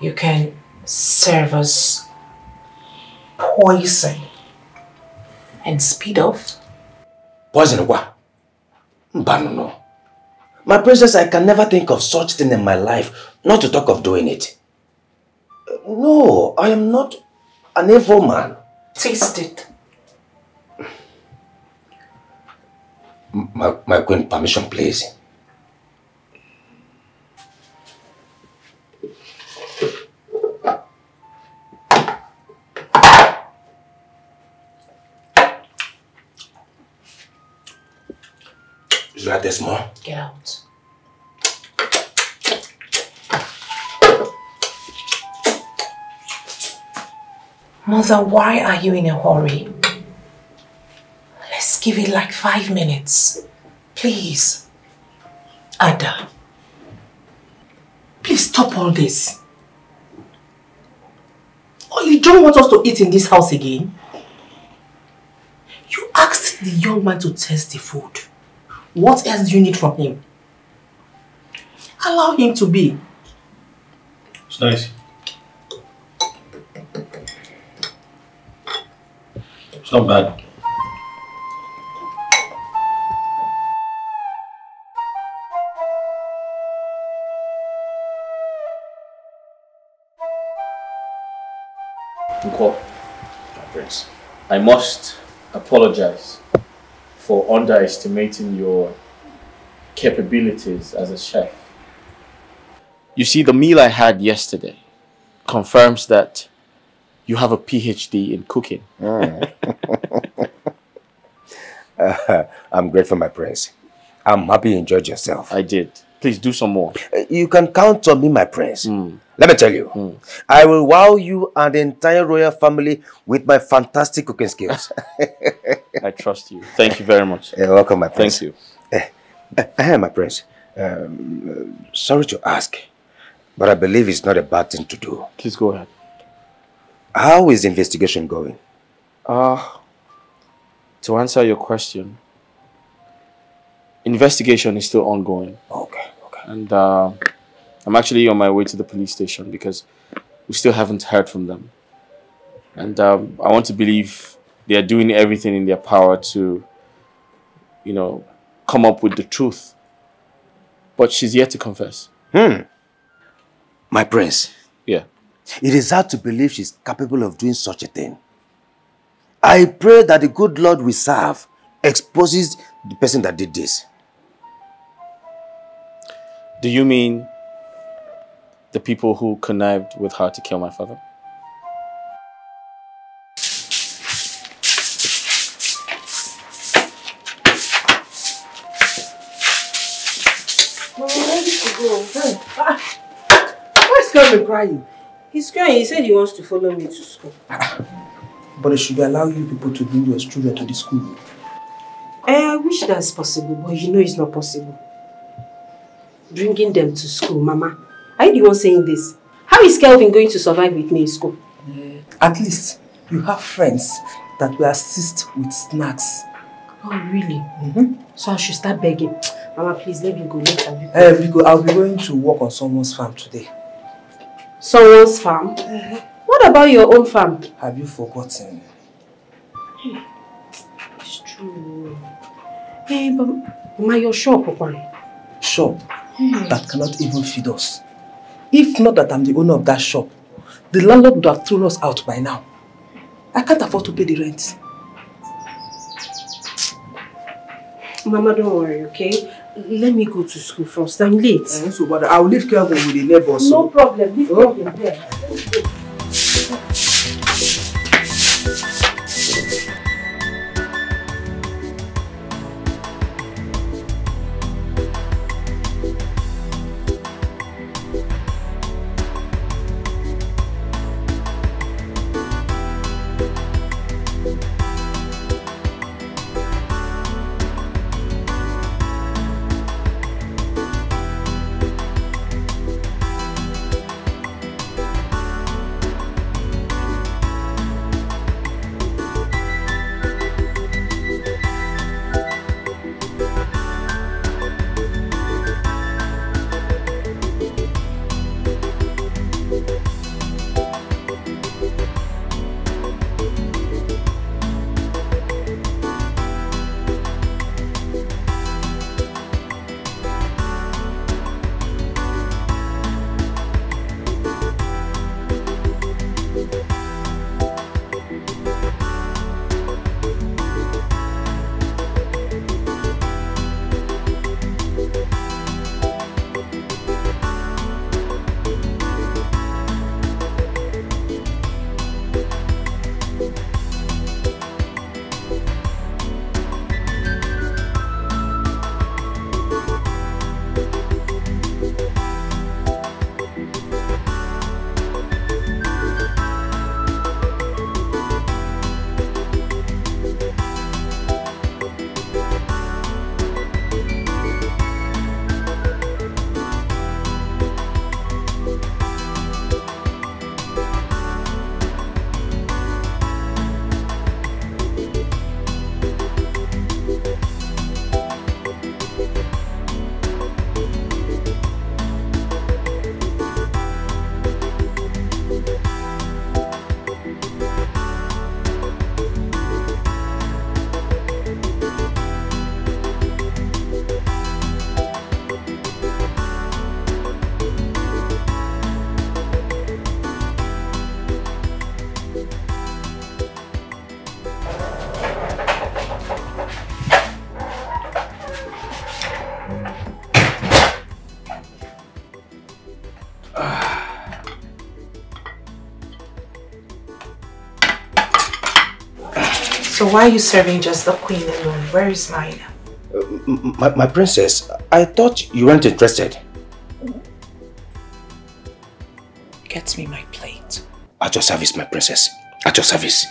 you can serve us poison and speed off? Poison what? But no. My princess, I can never think of such thing in my life, not to talk of doing it. Uh, no, I am not an evil man. Taste it. My, my queen, permission, please. Is that this more? Get out. Mother, why are you in a hurry? Give it like five minutes. Please. Ada. Please stop all this. Oh, you don't want us to eat in this house again? You asked the young man to test the food. What else do you need from him? Allow him to be. It's nice. It's not bad. Must apologize for underestimating your capabilities as a chef. You see, the meal I had yesterday confirms that you have a PhD in cooking. [LAUGHS] Uh, I'm grateful, my prince. I'm happy you enjoyed yourself. I did. Please do some more. You can count on me, my prince. Hmm. Let me tell you, I will wow you and the entire royal family with my fantastic cooking skills. [LAUGHS] I trust you. Thank you very much. You're welcome, my prince. Thank you. Eh, eh, my prince, um, uh, sorry to ask, but I believe it's not a bad thing to do. Please go ahead. How is the investigation going? Uh, to answer your question, investigation is still ongoing. Okay. And uh, I'm actually on my way to the police station because we still haven't heard from them. And um, I want to believe they are doing everything in their power to, you know, come up with the truth. But she's yet to confess. Hmm. My prince. Yeah. It is hard to believe she's capable of doing such a thing. I pray that the good Lord we serve exposes the person that did this. Do you mean the people who connived with her to kill my father? Mom, I'm ready to. Why is Kevin crying? He's crying. He said he wants to follow me to school. But they should allow you people to bring your children to the school. Eh, I wish that's possible, but you know it's not possible. Bringing them to school, Mama. Are you the one saying this? How is Kelvin going to survive with me in school? At least you have friends that will assist with snacks. Oh, really? Mm-hmm. So I should start begging. Mama, please let me go later. Uh, because I'll be going to work on someone's farm today. Someone's farm? What about your own farm? Have you forgotten? It's true. Hey, but Mama, your shop, Okwane. Shop Hmm. that cannot even feed us. If not that I'm the owner of that shop, the landlord would have thrown us out by now. I can't afford to pay the rent. Mama, don't worry, okay? Let me go to school first. I'm late. Eh, so, but I'll leave Kelvin with the neighbors. No problem. Leave oh. Kelvin there. Why are you serving just the queen alone? Where is mine? My, my princess, I thought you weren't interested. Get me my plate. At your service, my princess. At your service.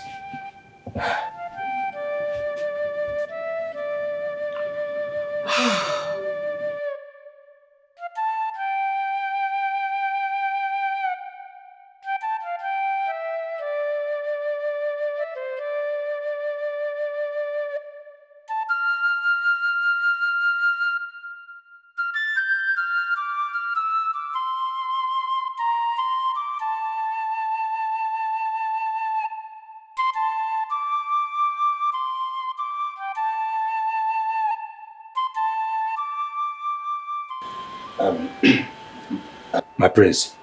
My prince,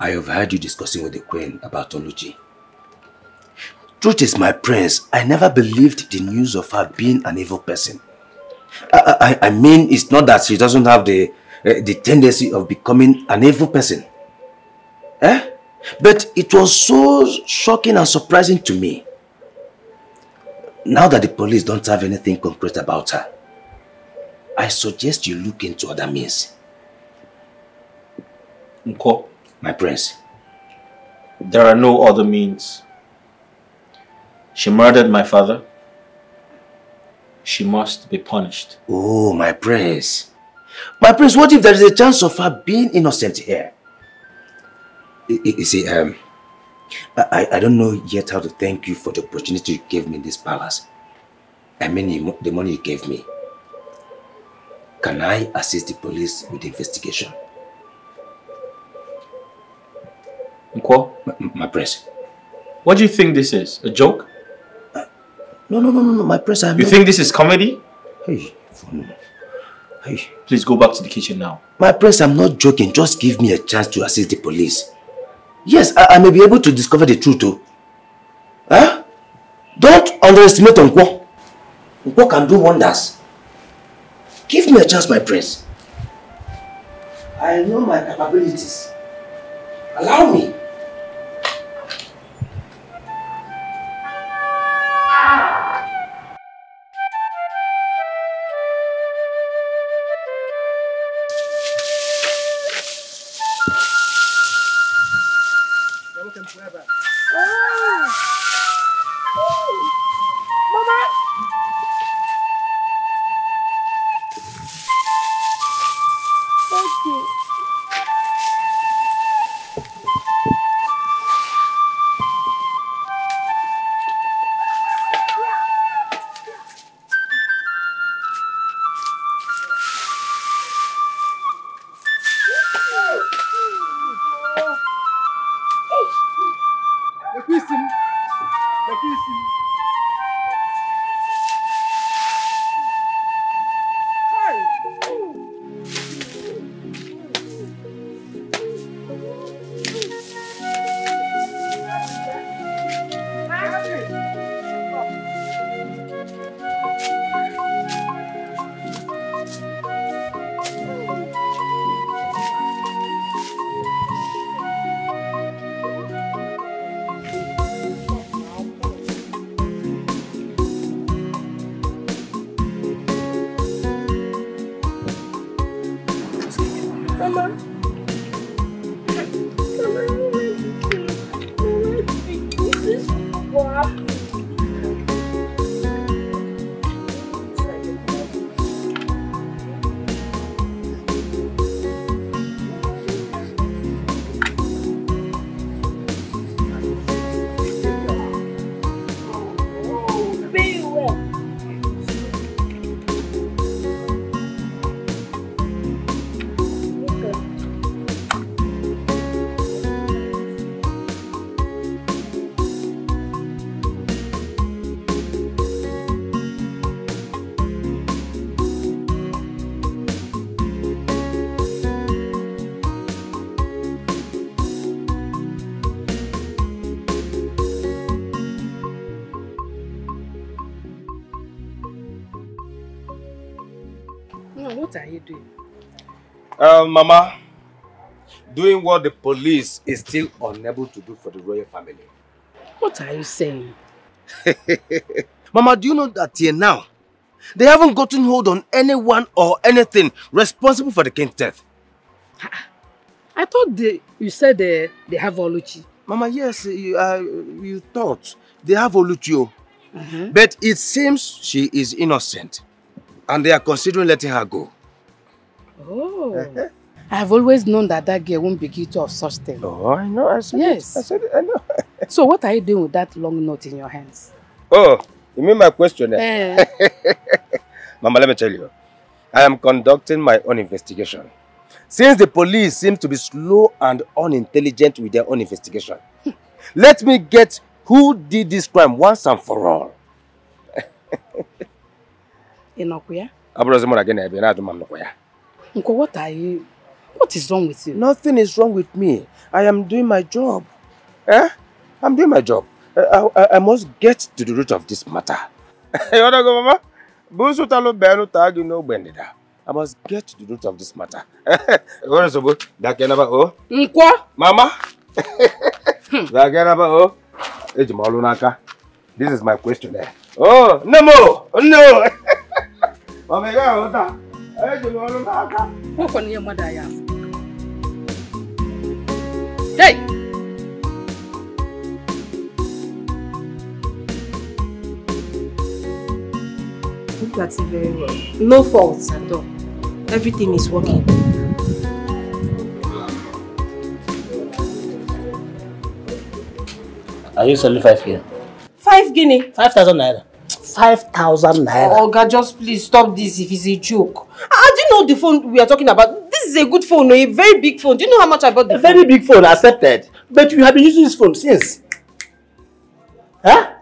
I have heard you discussing with the queen about Oluchi. Truth is, my prince, I never believed the news of her being an evil person. I, I, I mean, it's not that she doesn't have the, uh, the tendency of becoming an evil person. Eh? But it was so shocking and surprising to me. Now that the police don't have anything concrete about her, I suggest you look into other means. Nko, My prince, there are no other means. She murdered my father. She must be punished. Oh, my prince. My prince, what if there is a chance of her being innocent here? You, see, um, I, I don't know yet how to thank you for the opportunity you gave me in this palace. I mean, the money you gave me. Can I assist the police with the investigation? Nkwo? My, my prince. What do you think this is? A joke? No, no, no, no, no, my prince, I'm You not- think this is comedy? Hey, hey. Please go back to the kitchen now. My prince, I'm not joking. Just give me a chance to assist the police. Yes, I, I may be able to discover the truth too. Huh? Don't underestimate Nkwo. Nkwo can do wonders. Give me a chance, my prince. I know my capabilities. Allow me. Doing? Uh, Mama, doing what the police is still unable to do for the royal family. What are you saying? [LAUGHS] Mama, do you know that till now, they haven't gotten hold on anyone or anything responsible for the king's death? I thought they, you said they, they have Oluchi. Mama, yes, you, uh, you thought they have Oluchio. Mhm. But it seems she is innocent. And they are considering letting her go. Oh. I have always known that that girl won't be guilty of such thing. Oh, I know. I said yes. it. I said it. I know. [LAUGHS] so what are you doing with that long note in your hands? Oh, you mean my question? eh? Eh. [LAUGHS] Mama, let me tell you. I am conducting my own investigation. Since the police seem to be slow and unintelligent with their own investigation, [LAUGHS] let me get who did this crime once and for all. Inokuya? Abrozi again, I've been out of. Nko, what are you... What is wrong with you? Nothing is wrong with me. I am doing my job. Eh? I'm doing my job. I, I, I must get to the root of this matter. [LAUGHS] You wanna go, Mama? Busu talo benu tagi no bendida. I must get to the root of this matter. You wanna so good? Dakenaba oh? Nkwo? Mama? [LAUGHS] Dakenaba oh? Eji m ọlụ n'aka. This is my questionnaire. Oh, Nemo! No! [LAUGHS] Mama, ị gaghị aghọta. Eji m ọlụ n'aka. Nwekwa na ihe mmadụ anyị afọ. Hey! Look at it very well. No faults at all. Everything is working. Are you selling 5k? Five guinea. 5,000 naira. 5,000 naira. Oga, just please stop this if it's a joke. Ah, do you know the phone we are talking about? This is a good phone, a very big phone. Do you know how much I bought the A phone? very big phone, accepted. But you have been using this phone since. Huh?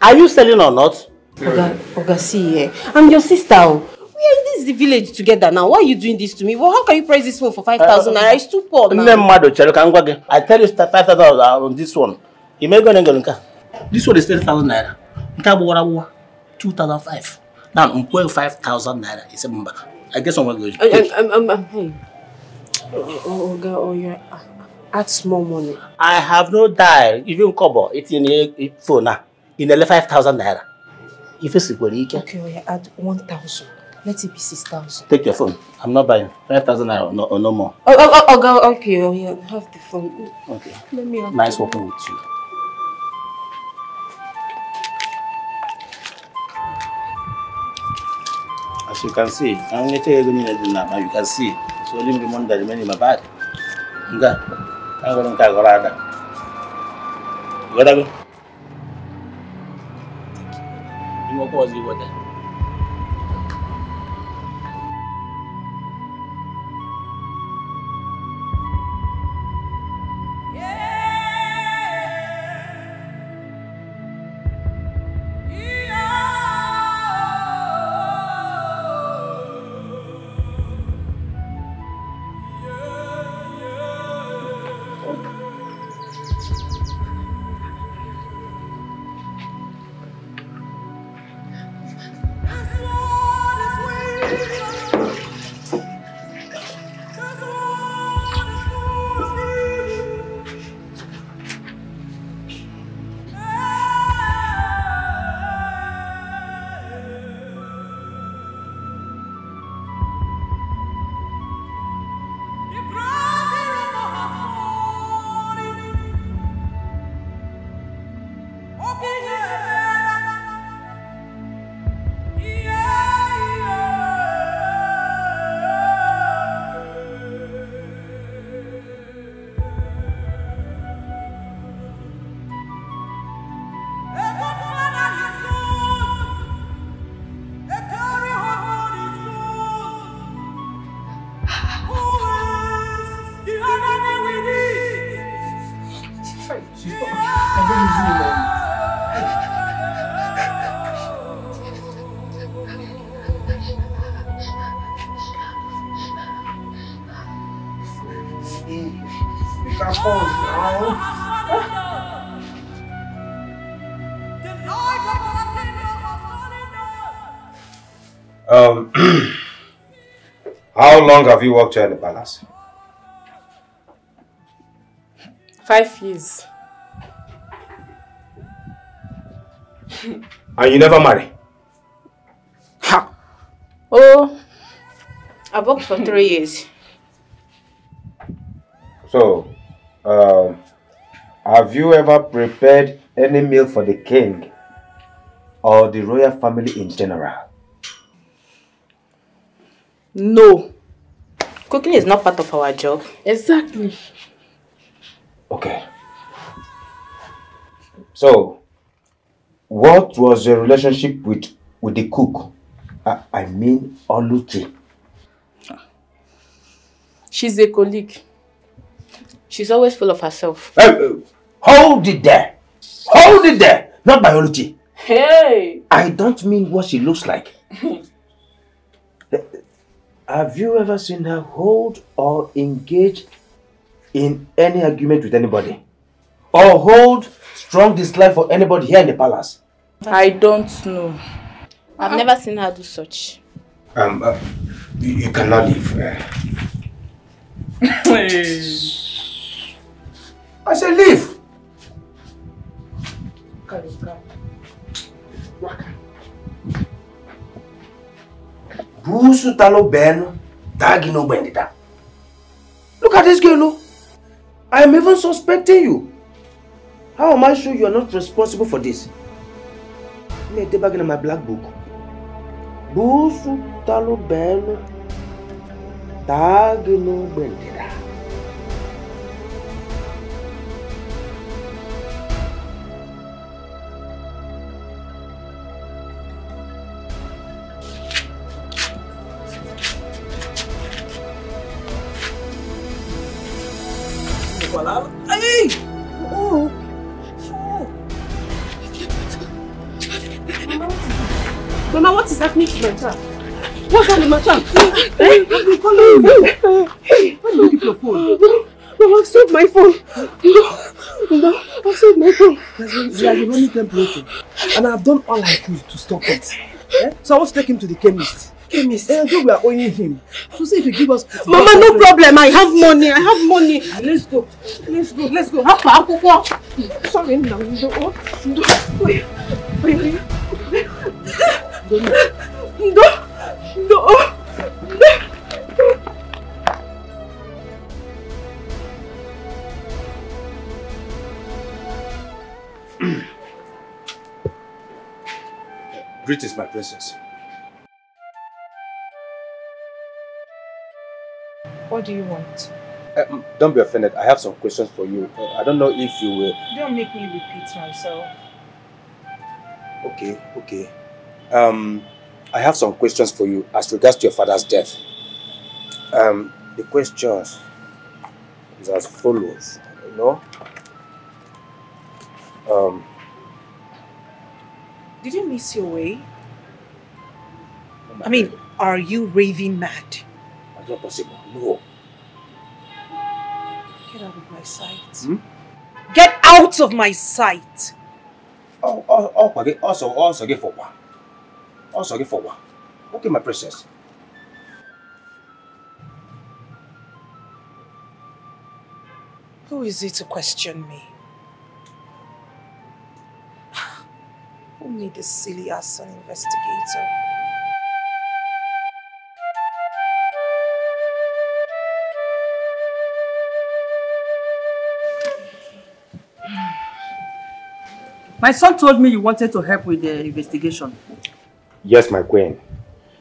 Are you selling or not? Oga, Oga, see here. I'm your sister. oh. We are in this village together now. Why are you doing this to me? Well, how can you price this phone for 5,000 naira? It's too poor now. mmadụ chere ka m gwa gị. I tell you start 5,000 on this one. Ị ma ego na-ego nke a? This one is 30,000 naira. Nke a gbawara 2,005. Now, m kwee 5,000 naira. Ị sị m mba. I guess someone goes. Um, um, um, um, hey. Oh, Oga, oh, you add small money. I have no die. Even kobo, itinye phone a. Ị na-ele 5,000 naira. Ife sikwere ike. Okay, oh, yeah, add 1,000. Let it be 6,000. Take your phone. I'm not buying. 5,000 naira or no, or no more. Oh, oh, oh, Oga, okay, oh, yeah, have the phone. Okay. Let me have Nice working with you. As you can see, I'm going to tell you now. You can see, it's only the money that remains in my. Nga, I'm going to go around. Go ahead. You want to pause the water? Um, how long have you worked here in the palace? Five years. And you never marry? Ha! Oh, I've worked for three years. So, um, have you ever prepared any meal for the king or the royal family in general? No. Cooking is not part of our job. Exactly. Okay. So, what was your relationship with with the cook? I, I mean, Oluchi. She's a colleague. She's always full of herself. Uh, hold it there. Hold it there. Not by Oluchi. Hey! I don't mean what she looks like. Have you ever seen her hold or engage in any argument with anybody? Or hold strong dislike for anybody here in the palace? I don't know. I've never seen her do such. Um, uh, you, you cannot leave. uh. I said leave. Busu talo beno, tagi no bendita. Look at this girl, no. I am even suspecting you. How am I sure you are not responsible for this? Me back in my black book. Busu talo beno, tagi no bendita. There's like a running temperature. And I've done all I could to stop it. Eh? So I want to take him to the chemist. Chemist? Eh, though we are owing him. To see if he give us... Mama, no problem. I have money. I have money. Let's go. Let's go. Let's go. Apa, akwụkwọ. Sorry, nna m. Ndo. Ndo. Wait. Wait, wait. Ndo. Ndo. [CLEARS THROAT] Greetings, my princess. What do you want? Um, don't be offended. I have some questions for you. Uh, I don't know if you will. Don't make me repeat myself. Okay, okay. Um, I have some questions for you as regards to your father's death. Um, the questions is as follows. You know. Um, Did you miss your way? I mean, are you raving mad? That's not possible. No. Get out of my sight. Hmm? Get out of my sight! Oh, oh, oh. Also, also get for one. Also get for one. Okay, my princess. Who is it to question me? Made this silly ass an investigator? My son told me you wanted to help with the investigation. Yes, my queen.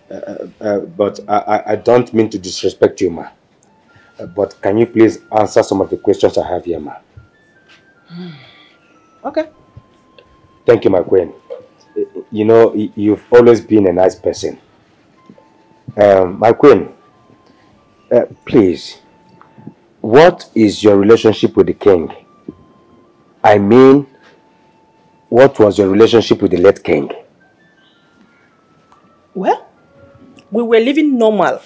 Uh, uh, uh, but I, I, I don't mean to disrespect you, ma. Uh, but can you please answer some of the questions I have here, ma? Okay. Thank you, my queen. You know, you've always been a nice person. Um, my queen, uh, please, what is your relationship with the king? I mean, what was your relationship with the late king? Well, we were living normal,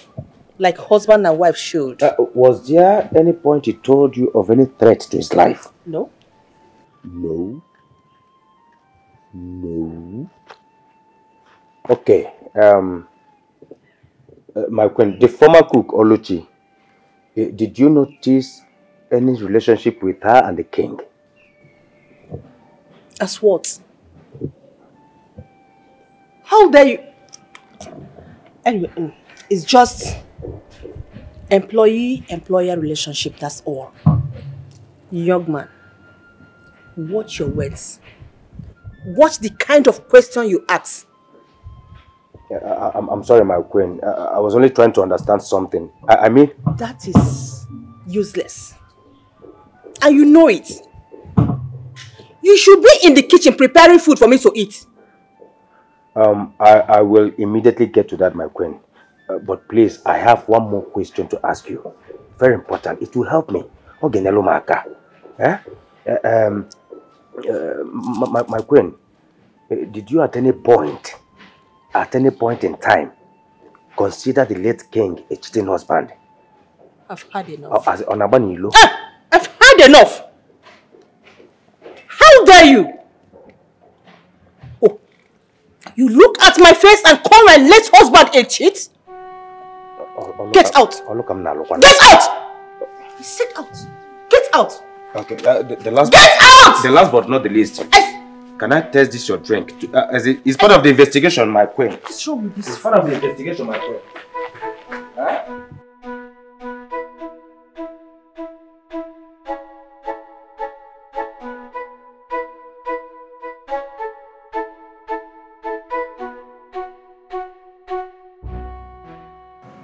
like husband and wife should. Uh, was there any point he told you of any threat to his life? No? No. No. Okay. Um, uh, my queen, the former cook, Oluchi, eh, did you notice any relationship with her and the king? As what? How dare you? Anyway, mm, it's just employee-employer relationship, that's all. Young man, watch your words. Watch the kind of question you ask. I, I'm, I'm sorry, my queen. Uh, I was only trying to understand something. I, I mean, That is useless. And you know it. You should be in the kitchen preparing food for me to eat. um, I, I will immediately get to that, my queen. Uh, but please, I have one more question to ask you. Very important. It will help me. Ogenelo Maka. Eh? Uh, um, uh, my, my, my queen, uh, did you at any point, at any point in time, consider the late king a cheating husband? I've had enough. Or as Onabanilo? I've had enough. How dare you? Oh, you look at my face and call my late husband a cheat? Get out. Oh, look, I'm not looking. Get out! I said out. Get out. Okay, uh, the, the last. Get out! The last but not the least. Can I test this your drink? To, uh, as it, it's part of the investigation, my queen. What's wrong with this? It's part of the investigation, my queen.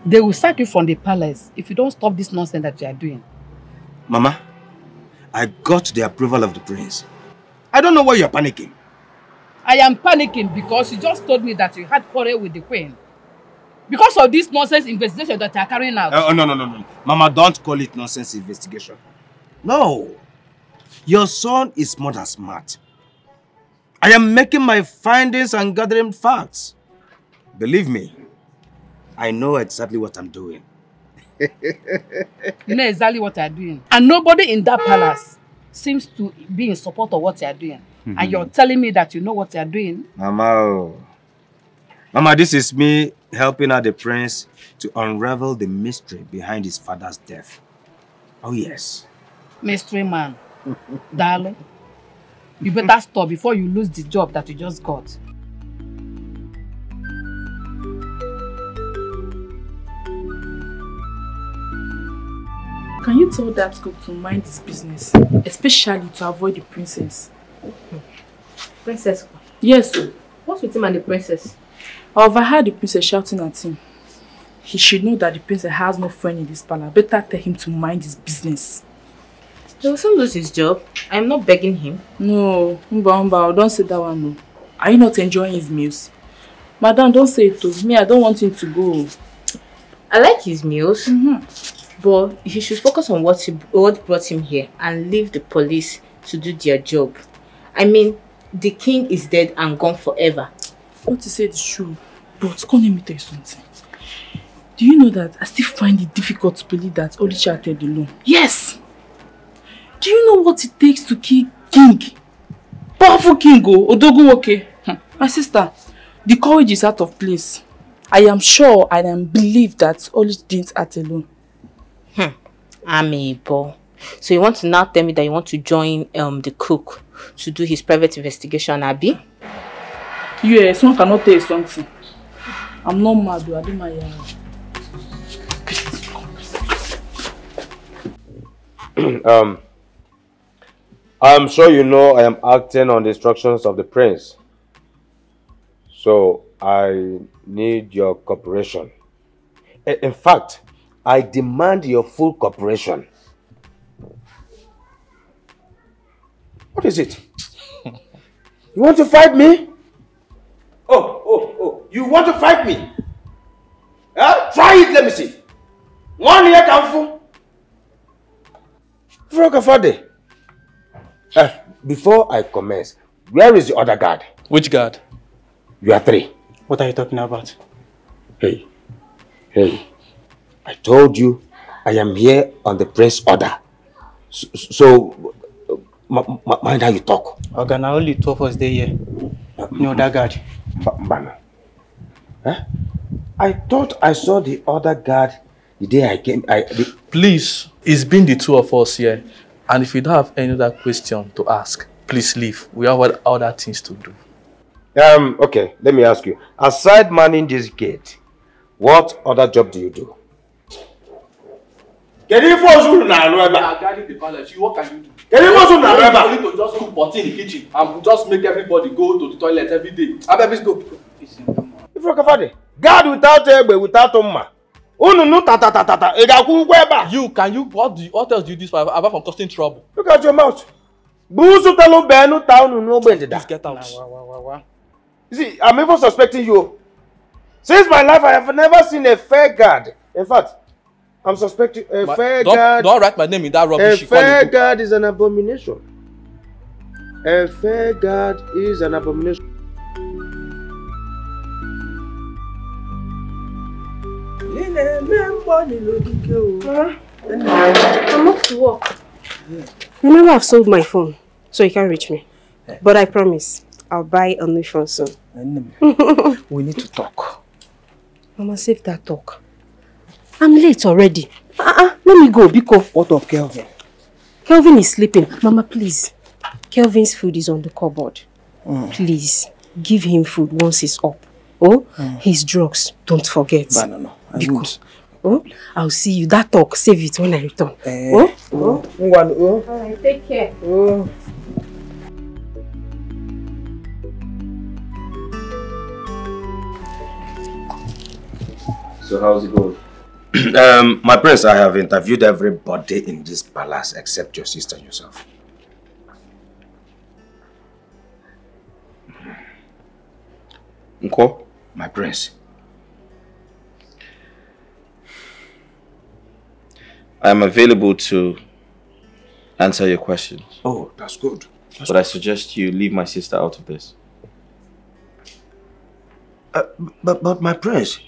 They will sack you from the palace if you don't stop this nonsense that you are doing. Mama, I got the approval of the prince. I don't know why you're panicking. I am panicking because you just told me that you had quarrel with the queen. Because of this nonsense investigation that you are carrying out. Uh, oh, no, no, no, no. Mama, don't call it nonsense investigation. No. Your son is more than smart. I am making my findings and gathering facts. Believe me, I know exactly what I'm doing. [LAUGHS] You know exactly what you're doing. And nobody in that palace seems to be in support of what you're doing. And you're telling me that you know what you're doing. Mama, oh. Mama, this is me helping out the prince to unravel the mystery behind his father's death. Oh yes. Mystery man. [LAUGHS] Darling. You better stop before you lose the job that you just got. Can you tell that cook to mind his business, especially to avoid the princess? Princess? Yes. What's with him and the princess? I overheard the princess shouting at him. He should know that the princess has no friend in this palace. Better tell him to mind his business. He will soon lose his job. I'm not begging him. No, Mba Mba, oh, don't say that one no. Are you not enjoying his meals? Madam, don't say it to me. I don't want him to go. I like his meals, mm-hmm. But he should focus on what, he, what brought him here and leave the police to do their job. I mean, the king is dead and gone forever. What you said is true, but come let me tell you something. Do you know that I still find it difficult to believe that Oluchi acted alone? Yes! Do you know what it takes to kill king? Powerful king, oh, Odogunwoke. My sister, the courage is out of place. I am sure and I believe that Oluchi didn't act alone. Amiibo. So you want to now tell me that you want to join um the cook to do his private investigation, Abby? Yes, one cannot tell you something. I'm not mad, though. I do my uh, um, I'm sure you know I am acting on the instructions of the prince. So I need your cooperation. In fact, I demand your full cooperation. What is it? [LAUGHS] You want to fight me? Oh, oh, oh, you want to fight me? Huh? Try it, let me see. One year, Kamfu. Frogafade. Uh, before I commence, where is the other guard? Which guard? You are three. What are you talking about? Hey, hey, I told you I am here on the prince order. So, so m- m- mind how you talk. Okay, now only two of us there here. No, that guard. Mbana. Huh? I thought I saw the other guard the day I came. I, the, Please, it's been the two of us here. And if you don't have any other question to ask, please leave. We have other- other things to do. um, okay, let me ask you. Aside manning this gate, what other job do you do? Kedu ife ọzọ unu na-arụ ebe a? guarding the palace. You, what can you do? Kedu ife ọzọ unu na-arụ ebe a? You need to just cook pot in the kitchen and just make everybody go to the toilet every day. Abeg, please go. Ifrokafade, guard without egbe without mma. Unu nu tatatatata, ị ga-akwụ ụgwọ ebe a? You, can you, what, do you, what else do you do for, apart from causing trouble? Look at your mouth. Busu telu benu ta unu n'ogbe ndịda. Please get out. You see, I'm even suspecting you. Since my life, I have never seen a fair guard. In fact, I'm suspecting a Ma- fair don't, guard. don't write my name in that A rubbish. you call fair it. guard is an abomination. A fair guard is an abomination. I'm off to work. Remember, I've sold my phone, so you can't reach me. Eh. But I promise, I'll buy a new phone soon. [LAUGHS] we need to talk. Mama, save that talk. I'm late already. Uh-uh, let me go, Biko. What of Kelvin? Kelvin is sleeping. Mama, please. Kelvin's food is on the cupboard. Mm. Please, give him food once he's up. Oh, Mm. his drugs, don't forget. But no, no, I Biko. won't. Oh, I'll see you. That talk, save it when I return. Eh, oh, oh. oh. Alright, take care. Oh. So how's it going? [CLEARS THROAT] um, my prince, I have interviewed everybody in this palace except your sister and yourself. Nko, my prince. I am available to answer your questions. Oh, that's good. but I suggest you leave my sister out of this. Uh, but, but my prince,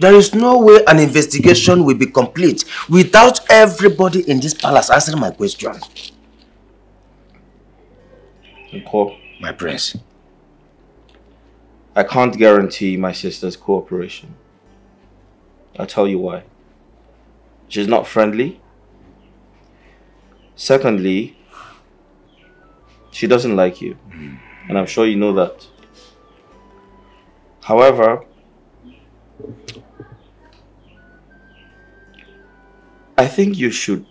there is no way an investigation will be complete without everybody in this palace answering my question. My prince. I can't guarantee my sister's cooperation. I'll tell you why. She's not friendly. Secondly, she doesn't like you. Hmm. And I'm sure you know that. However, I think you should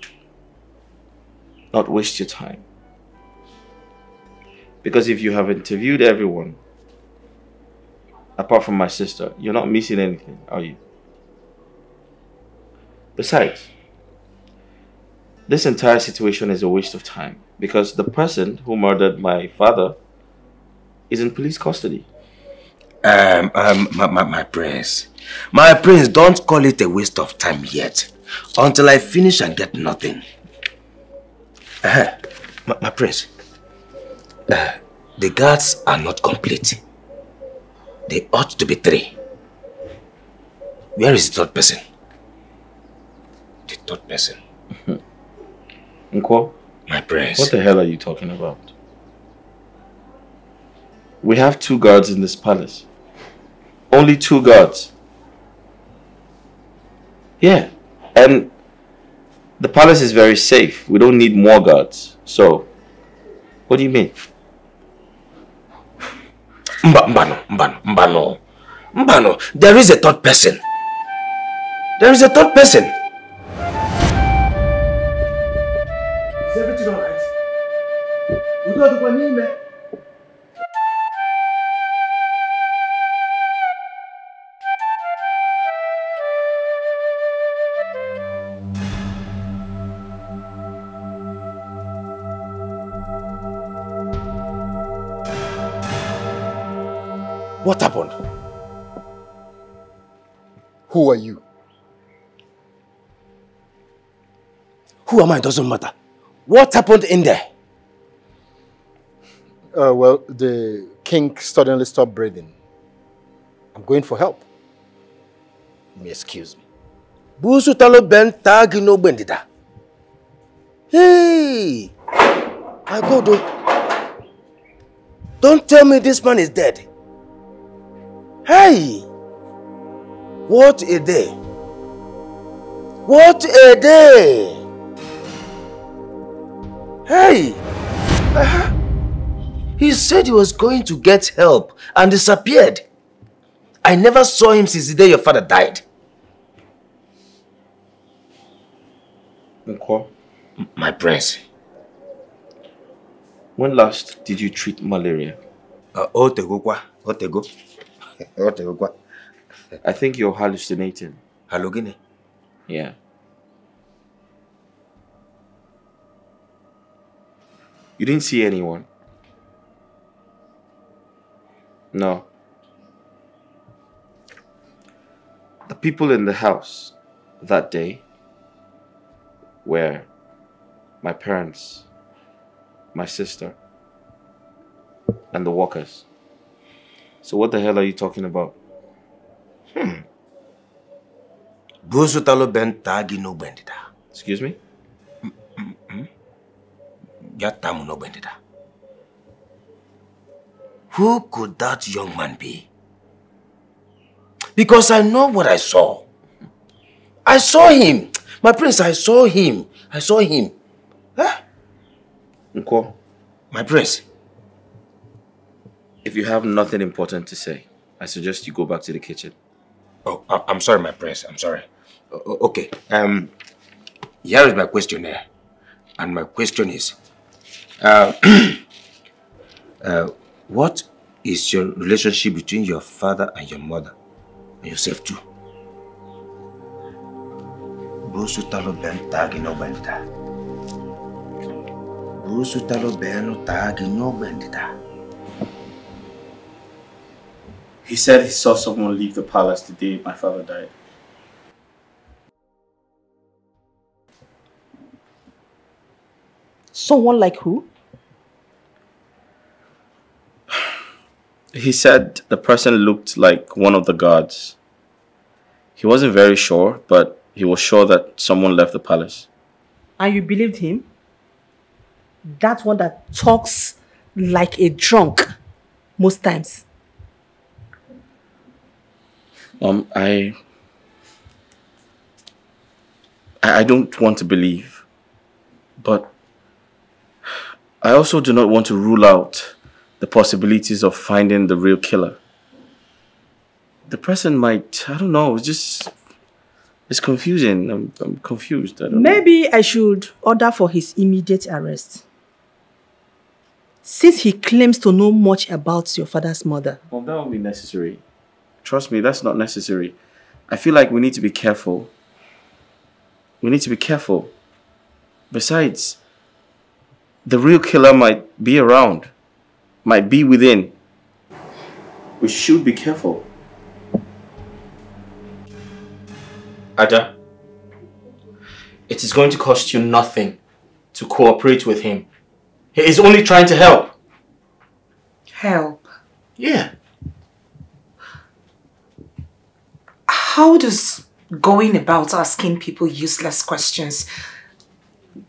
not waste your time. Because if you have interviewed everyone, apart from my sister, you're not missing anything, are you? Besides, this entire situation is a waste of time because the person who murdered my father is in police custody. Um, um, my, my, my prince. My prince, don't call it a waste of time yet. Until I finish and get nothing. Uh, my, my prince. Uh, the guards are not complete. They ought to be three. Where is the third person? The third person. [LAUGHS] Nko? My prince. What the hell are you talking about? We have two guards in this palace. Only two guards. Yeah. And the palace is very safe. We don't need more guards. So, what do you mean? Mba, mbano, mbano, mbano. Mbano, there is a third person. There is a third person. Is everything alright? Udo dịkwa n'ime. What happened? Who are you? Who am I doesn't matter. What happened in there? Uh, well, the king suddenly stopped breathing. I'm going for help. You may excuse me. Busu talo ben tagi no bendida. Hey! My God, oh. Don't tell me this man is dead. Hey! What a day. What a day. Hey! Uh-huh. He said he was going to get help and disappeared. I never saw him since the day your father died. Nko? My prince. When last did you treat malaria? Uh, otego Otego. Otego kwa. I think you're hallucinating. Halogene? Yeah. You didn't see anyone? No. The people in the house that day were my parents, my sister, and the walkers. So what the hell are you talking about? Hmm. Busu talo ben tagi no bendida. Excuse me? Yatamu no bendida. Who could that young man be? Because I know what I saw. I saw him. My prince, I saw him. I saw him. Huh? Nko, My prince. If you have nothing important to say, I suggest you go back to the kitchen. Oh, I- I'm sorry, my prince. I'm sorry. O- o- okay. Um, here is my questionnaire. And my question is, uh, [CLEARS THROAT] uh, what is your relationship between your father and your mother? And yourself too? Busu talo ben tagi no bendita. Busu talo ben tagi no bendita. He said he saw someone leave the palace the day my father died. Someone like who? He said the person looked like one of the guards. He wasn't very sure, but he was sure that someone left the palace. And you believed him? That one that talks like a drunk most times. Um, I, I I don't want to believe, but I also do not want to rule out the possibilities of finding the real killer. The person might, I don't know, it's just, it's confusing. I'm, I'm confused. I don't know. Maybe I should order for his immediate arrest. Since he claims to know much about your father's mother. Well, that won't be necessary. Trust me, that's not necessary. I feel like we need to be careful. We need to be careful. Besides, the real killer might be around, might be within. We should be careful. Ada, it is going to cost you nothing to cooperate with him. He is only trying to help. Help. Yeah. How does going about asking people useless questions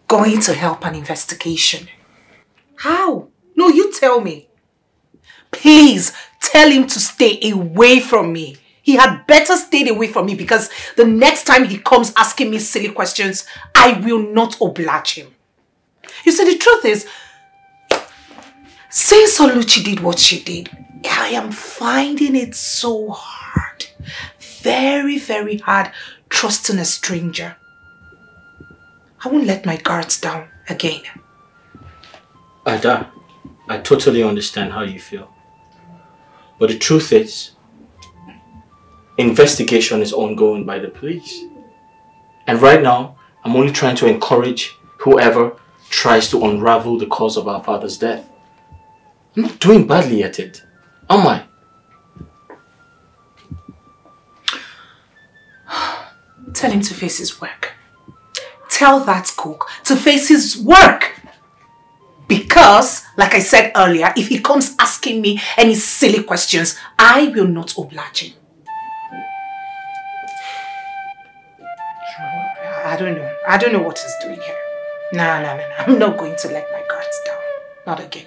going to help an investigation? How? No, you tell me. Please tell him to stay away from me. He had better stay away from me because the next time he comes asking me silly questions, I will not oblige him. You see, the truth is, since Oluchi did what she did, I am finding it so hard. Very, very hard trusting a stranger. I won't let my guards down again. Ada, I totally understand how you feel. But the truth is, investigation is ongoing by the police. And right now, I'm only trying to encourage whoever tries to unravel the cause of our father's death. I'm not doing badly at it, am I? Tell him to face his work. Tell that cook to face his work. Because, like I said earlier, if he comes asking me any silly questions, I will not oblige him. I don't know. I don't know what he's doing here. No, no, no, no. I'm not going to let my guards down. Not again.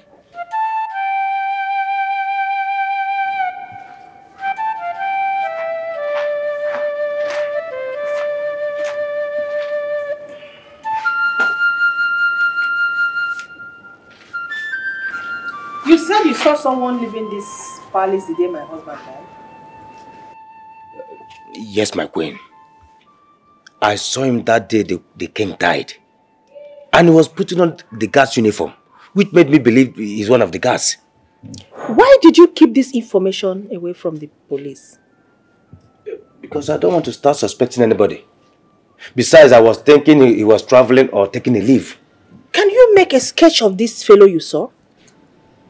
Said you saw someone leaving this palace the day my husband died. Yes, my queen. I saw him that day the, the king died. And he was putting on the guard's uniform, which made me believe he's one of the guards. Why did you keep this information away from the police? Because I don't want to start suspecting anybody. Besides, I was thinking he he was traveling or taking a leave. Can you make a sketch of this fellow you saw?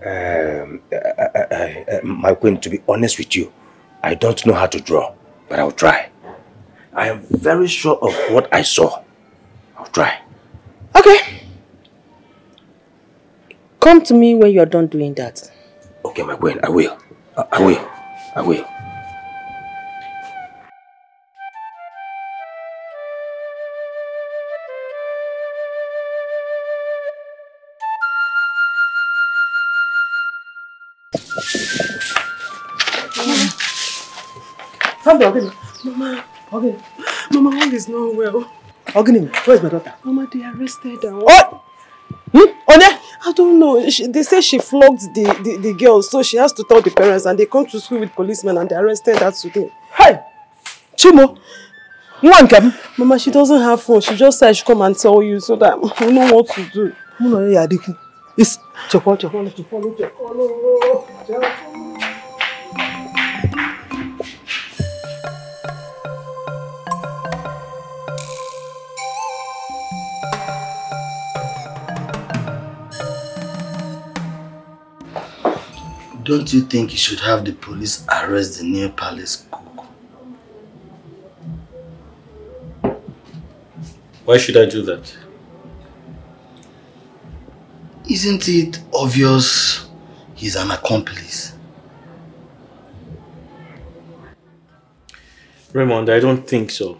Um, uh, uh, uh, my queen, to be honest with you, I don't know how to draw, but I'll try. I am very sure of what I saw. I'll try. Okay. Come to me when you're done doing that. Okay, my queen, I will. I, I will. I will. Family, Ogini. Mama, Ogini. Mama, all is not well. Ogini, where's my daughter? Mama, they arrested her. What? Hmm? Onye? I don't know. She, they say she flogged the, the, the girl, so she has to tell the parents and they come to school with policemen and they arrested her today. Hey! Chimo! Nke m? Mama, she doesn't have phone. She just said should come and tell you so that we know what to do. Mụ na onye ya adịkwu. Don't you think you should have the police arrest the new palace cook? Why should I do that? Isn't it obvious he's an accomplice? Raymond, I don't think so.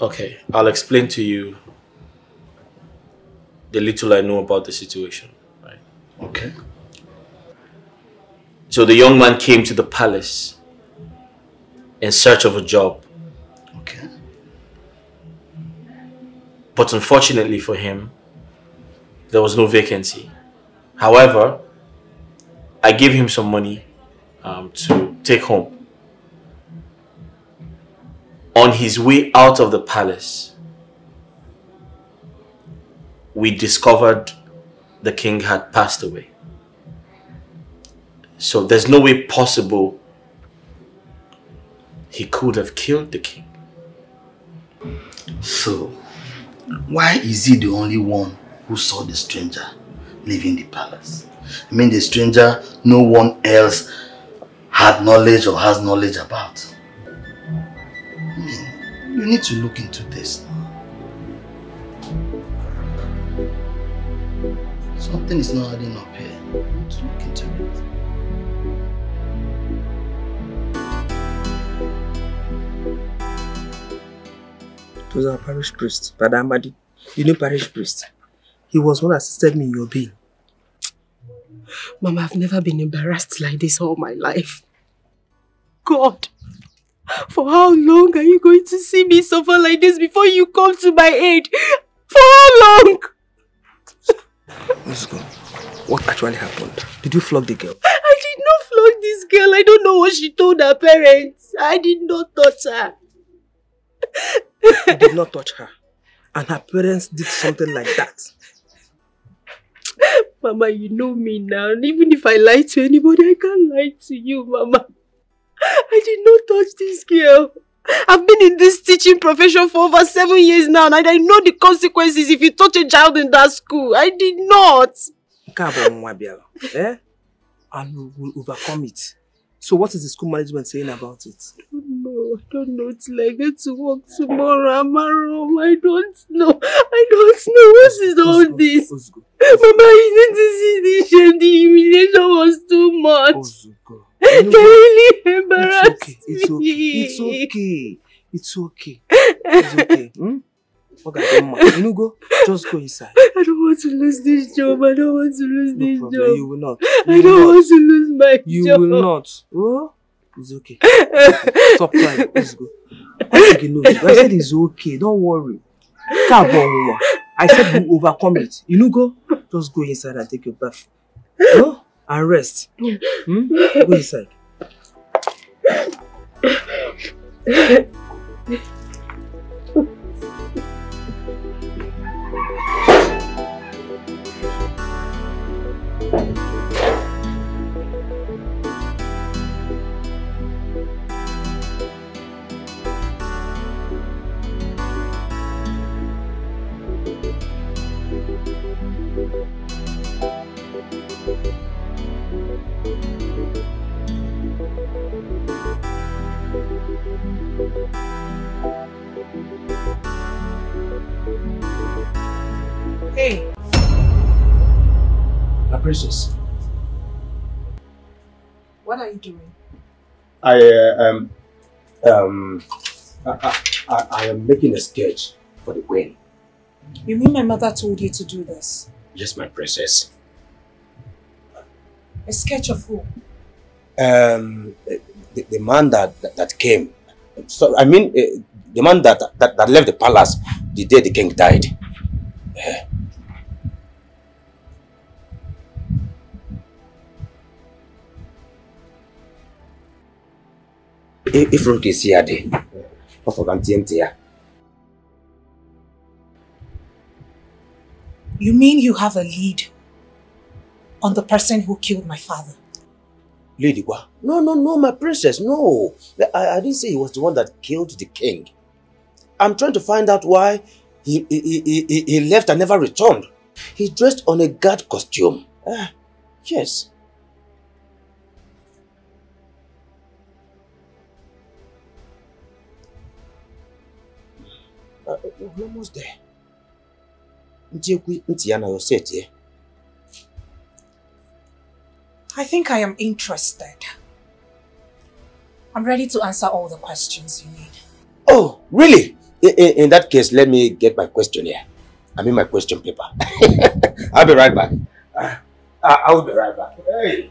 Okay, I'll explain to you the little I know about the situation. Okay. So the young man came to the palace in search of a job. Okay. But unfortunately for him, there was no vacancy. However, I gave him some money um, to take home. On his way out of the palace, we discovered the king had passed away. So there's no way possible he could have killed the king. So, why is he the only one who saw the stranger leaving the palace? I mean the stranger no one else had knowledge or has knowledge about. I mean, you need to look into this. Something is not adding up here. Let's look into it. It was our parish priest, Father Amadi. You know parish priest. He was one that assisted me in your being. Mama, I've never been embarrassed like this all my life. God, for how long are you going to see me suffer like this before you come to my aid? For how long? Let's go. What actually happened? Did you flog the girl? I did not flog this girl. I don't know what she told her parents. I did not touch her. You did not touch her. And her parents did something like that. Mama, you know me now. Even if I lie to anybody, I can't lie to you, Mama. I did not touch this girl. I've been in this teaching profession for over seven years now and I know the consequences if you touch a child in that school. I did not. Nke a bụ nwa Eh? And we will overcome it. So what is the school management saying about it? No, I don't know till I get to work tomorrow. I'm home. I don't know. I don't know. What is all this? Mama, you need to see the shame. The humiliation was too much. Really embarrassed It's okay. me. It's okay. It's okay. It's okay. [LAUGHS] Hmm? Okay, Emma, you know go. Just go inside. I don't want to lose this job. I don't want to lose this problem, job. you will not. I You don't will want to lose my You job. will not. Oh, it's okay. Stop crying. Let's go. I you know. I said it's okay. Don't worry. Kabonwa. I said we overcome it. You know go. Just go inside and take your bath. No? And rest. Hmm? Go inside. Hey, My princess. what are you doing? I uh, um um I, I, I, I am making a sketch for the queen. You mean my mother told you to do this? Yes, my princess. A sketch of who? Um, the, the man that, that that came. So I mean, uh, the man that, that that left the palace the day the king died. I- ifuru ka esi ya dị ọ fọrọ ka m tie ntị ya You mean you have a lead on the person who killed my father? Lady Gwa. No, no, no, my princess, no. I, I didn't say he was the one that killed the king. I'm trying to find out why he, he, he, he, left and never returned. He dressed on a guard costume. Ah, yes. Uh, we're almost there. na yo set ye. I think I am interested. I'm ready to answer all the questions you need. Oh, really? In, in, that case, let me get my questionnaire. I mean my question paper. [LAUGHS] I'll be right back. Uh, I will be right back. Hey.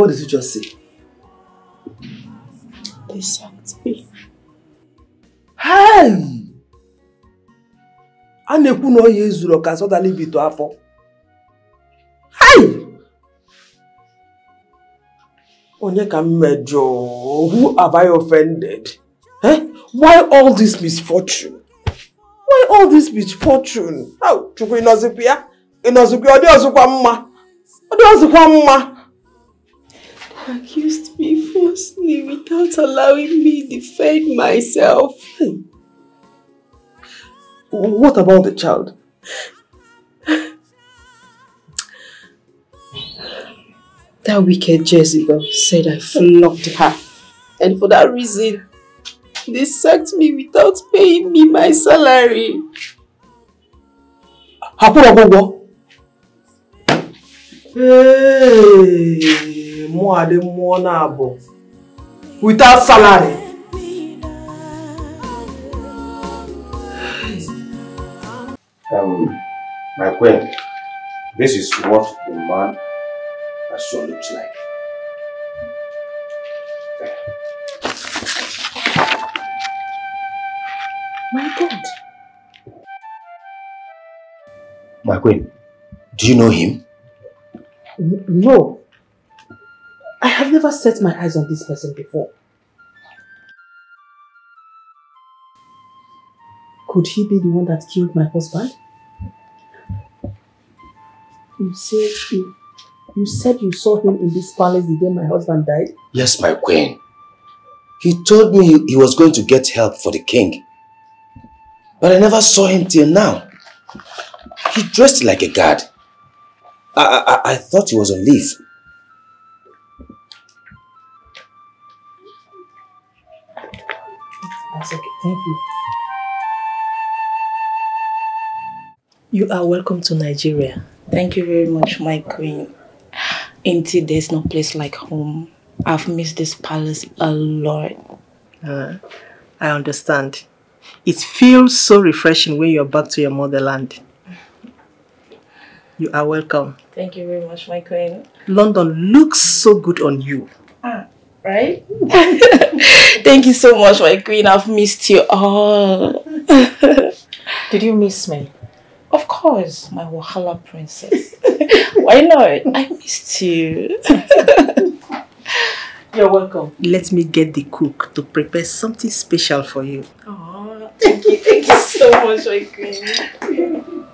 What did you just say? They sacked me. Hey! A na-ekwu na ọya ezuru ọka sọdala ibito afọ. Hey! Onye ka? Who have I offended? Eh? Why all this misfortune? Why all this misfortune? Chukwu ịnọzikwa ya? Ịnọzikwa? Ọ dị ọzọkwa mma? Ọ dị ọzọkwa mma? Accused me falsely without allowing me defend myself. What about the child? That wicked Jezebel said I flogged her. And for that reason, they sacked me without paying me my salary. Hapụrụ ọgwụgwọ. Hey, mụ adị mmụọ na-abụ. Without salary. Um, my queen, this is what the man I saw looks like. My God. My queen, do you know him? No. I have never set my eyes on this person before. Could he be the one that killed my husband? You said you, you said you saw him in this palace the day my husband died? Yes, my queen. He told me he was going to get help for the king. But I never saw him till now. He dressed like a guard. I, I- I thought he was on leave. Thank you. You are welcome to Nigeria. Thank you very much, my queen. Indeed, there's no place like home. I've missed this palace a lot. Uh, I understand. It feels so refreshing when you're back to your motherland. You are welcome. Thank you very much, my queen. London looks so good on you. Ah, right? [LAUGHS] Thank you so much, my queen. I've missed you all. [LAUGHS] Did you miss me? Of course, my Wahala princess. [LAUGHS] Why not? I missed you. You're welcome. Let me get the cook to prepare something special for you. Oh, thank you. Thank you so much, my queen.